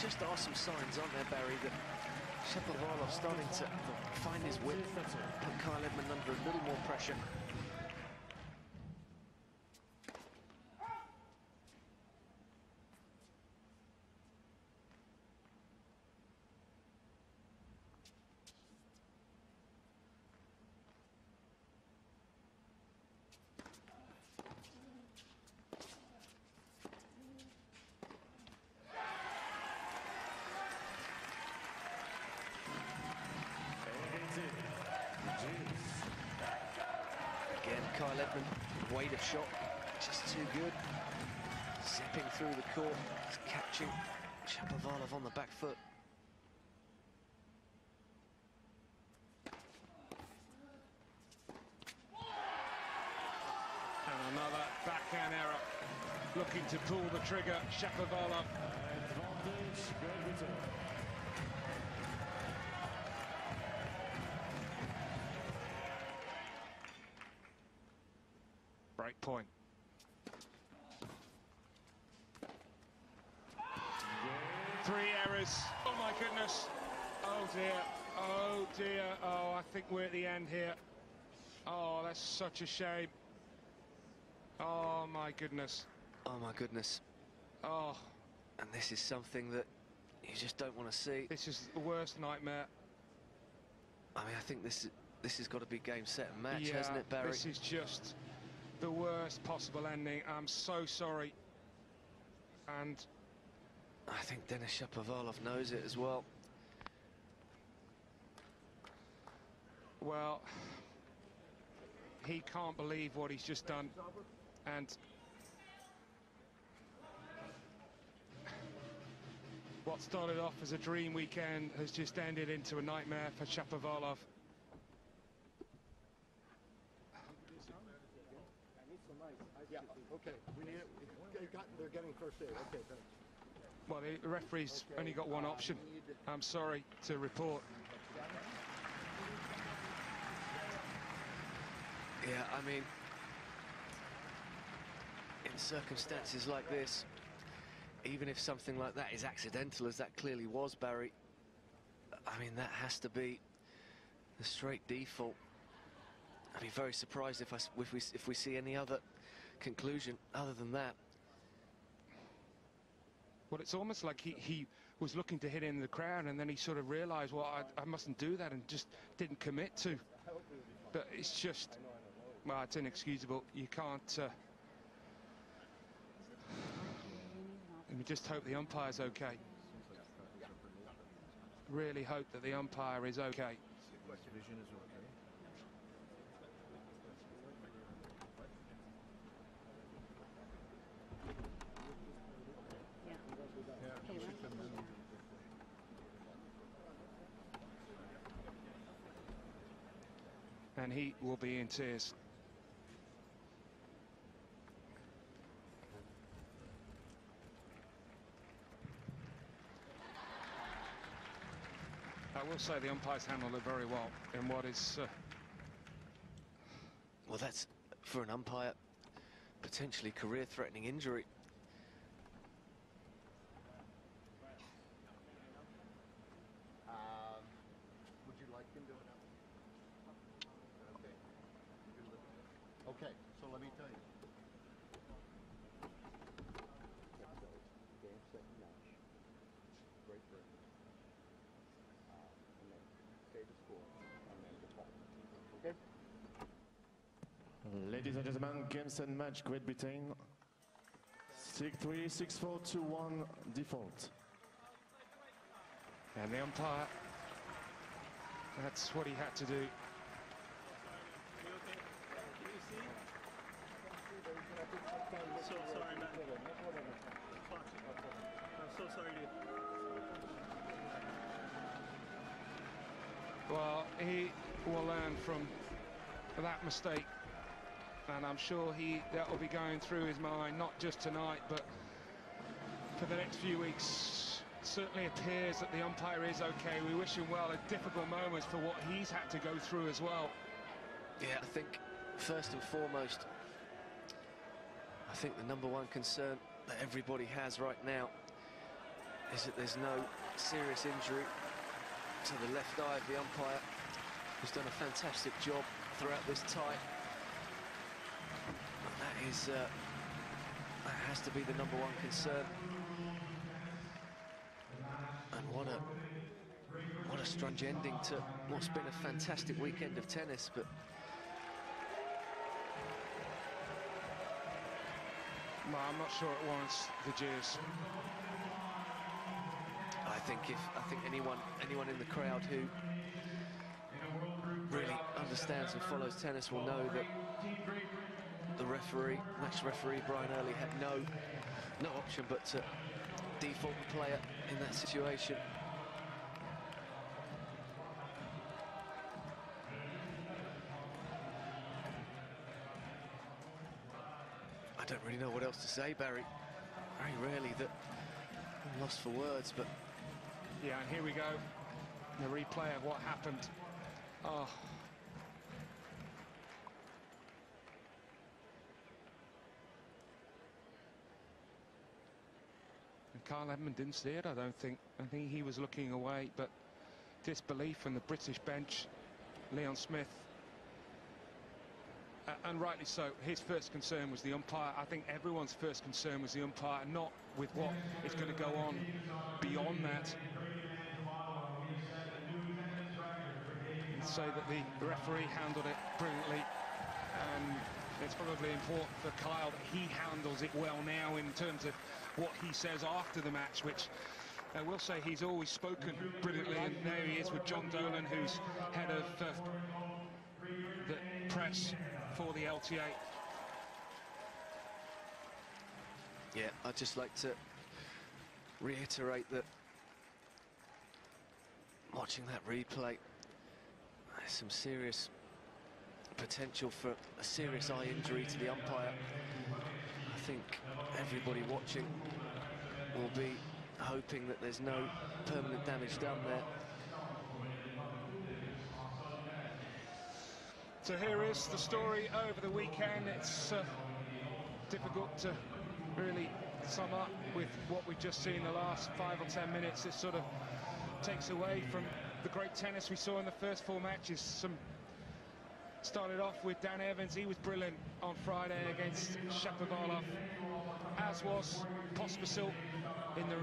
Just are some signs, aren't there, Barry, that Shapovalov's starting to find his whip, put Kyle Edmund under a little more pressure. Again, Kyle Edmund, weight of shot, just too good. Zipping through the court, catching Shapovalov on the back foot. And another backhand error. Looking to pull the trigger, Shapovalov. Advantage, Great Britain. Break point. Three errors. Oh my goodness. Oh dear. Oh dear. Oh, I think we're at the end here. Oh, that's such a shame. Oh my goodness. Oh my goodness. Oh, And this is something that you just don't want to see. this is the worst nightmare. I mean, I think this this has got to be game, set, and match, yeah, hasn't it, Barry? this is just the worst possible ending. I'm so sorry. And I think Denis Shapovalov knows it as well. Well, he can't believe what he's just done. And What started off as a dream weekend has just ended into a nightmare for Shapovalov. Yeah, okay, we need, they got, they're getting first aid, okay, thanks. Well, the referee's only got one option. I'm sorry to report. Yeah, I mean, in circumstances like this, even if something like that is accidental, as that clearly was, Barry, I mean, that has to be the straight default. I'd be very surprised if, I s if, we, if we see any other conclusion other than that. Well, it's almost like he, he was looking to hit in the crowd and then he sort of realised, well, I, I mustn't do that and just didn't commit to. But it's just, well, it's inexcusable. You can't. Uh, and we just hope the umpire's okay. Really hope that the umpire is okay. And he will be in tears. I will say the umpires handled it very well in what is uh, Well, that's, for an umpire, potentially career-threatening injury. Um, would you like him to? Okay. Okay, so let me tell you. Game, set, match. Great Britain. Uh, and then say the score, and then the ball. Okay? Ladies and gentlemen, and match Great Britain. 6-3, 6-4, 2-1 default. And the umpire, that's what he had to do. So sorry, man. I'm so sorry, dude. Well, he will learn from that mistake. And I'm sure he that will be going through his mind, not just tonight, but for the next few weeks. Certainly appears that the umpire is okay. We wish him well at difficult moments for what he's had to go through as well. Yeah, I think first and foremost, I think the number one concern that everybody has right now is that there's no serious injury to the left eye of the umpire, who's done a fantastic job throughout this tie. That is, uh, that has to be the number one concern. And what a, what a strange ending to what's been a fantastic weekend of tennis, but Well, I'm not sure it warrants the jeers. I think if I think anyone anyone in the crowd who really understands and follows tennis will know that referee, match referee Brian Earley had no no option but to default the player in that situation. I don't really know what else to say, Barry. Very rarely that I'm lost for words, but Yeah, and here we go. The replay of what happened. Oh. Kyle Edmund didn't see it, I don't think. I think he was looking away, but disbelief from the British bench. Leon Smith. A- and rightly so. His first concern was the umpire. I think everyone's first concern was the umpire, not with what is going to go on beyond that. and say that the referee handled it brilliantly. And it's probably important for Kyle that he handles it well now in terms of what he says after the match, which I will say he's always spoken brilliantly. And there he is with John Dolan, who's head of uh, the press for the LTA. Yeah, I'd just like to reiterate that watching that replay, there's some serious potential for a serious eye injury to the umpire. I think everybody watching will be hoping that there's no permanent damage done there. So here is the story over the weekend. It's uh, difficult to really sum up with what we've just seen the last five or ten minutes. It sort of takes away from the great tennis we saw in the first four matches. Some started off with Dan Evans. He was brilliant on Friday against Shapovalov, as was Pospisil in the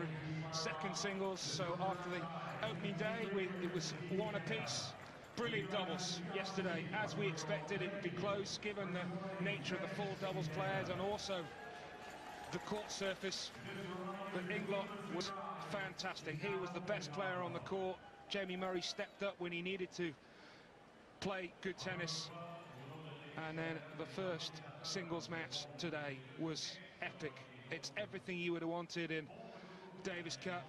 second singles. So after the opening day, we, it was one apiece. Brilliant doubles yesterday. As we expected, it would be close given the nature of the full doubles players and also the court surface. But Inglot was fantastic. He was the best player on the court. Jamie Murray stepped up when he needed to play good tennis. And then the first singles match today was epic. It's everything you would have wanted in Davis Cup.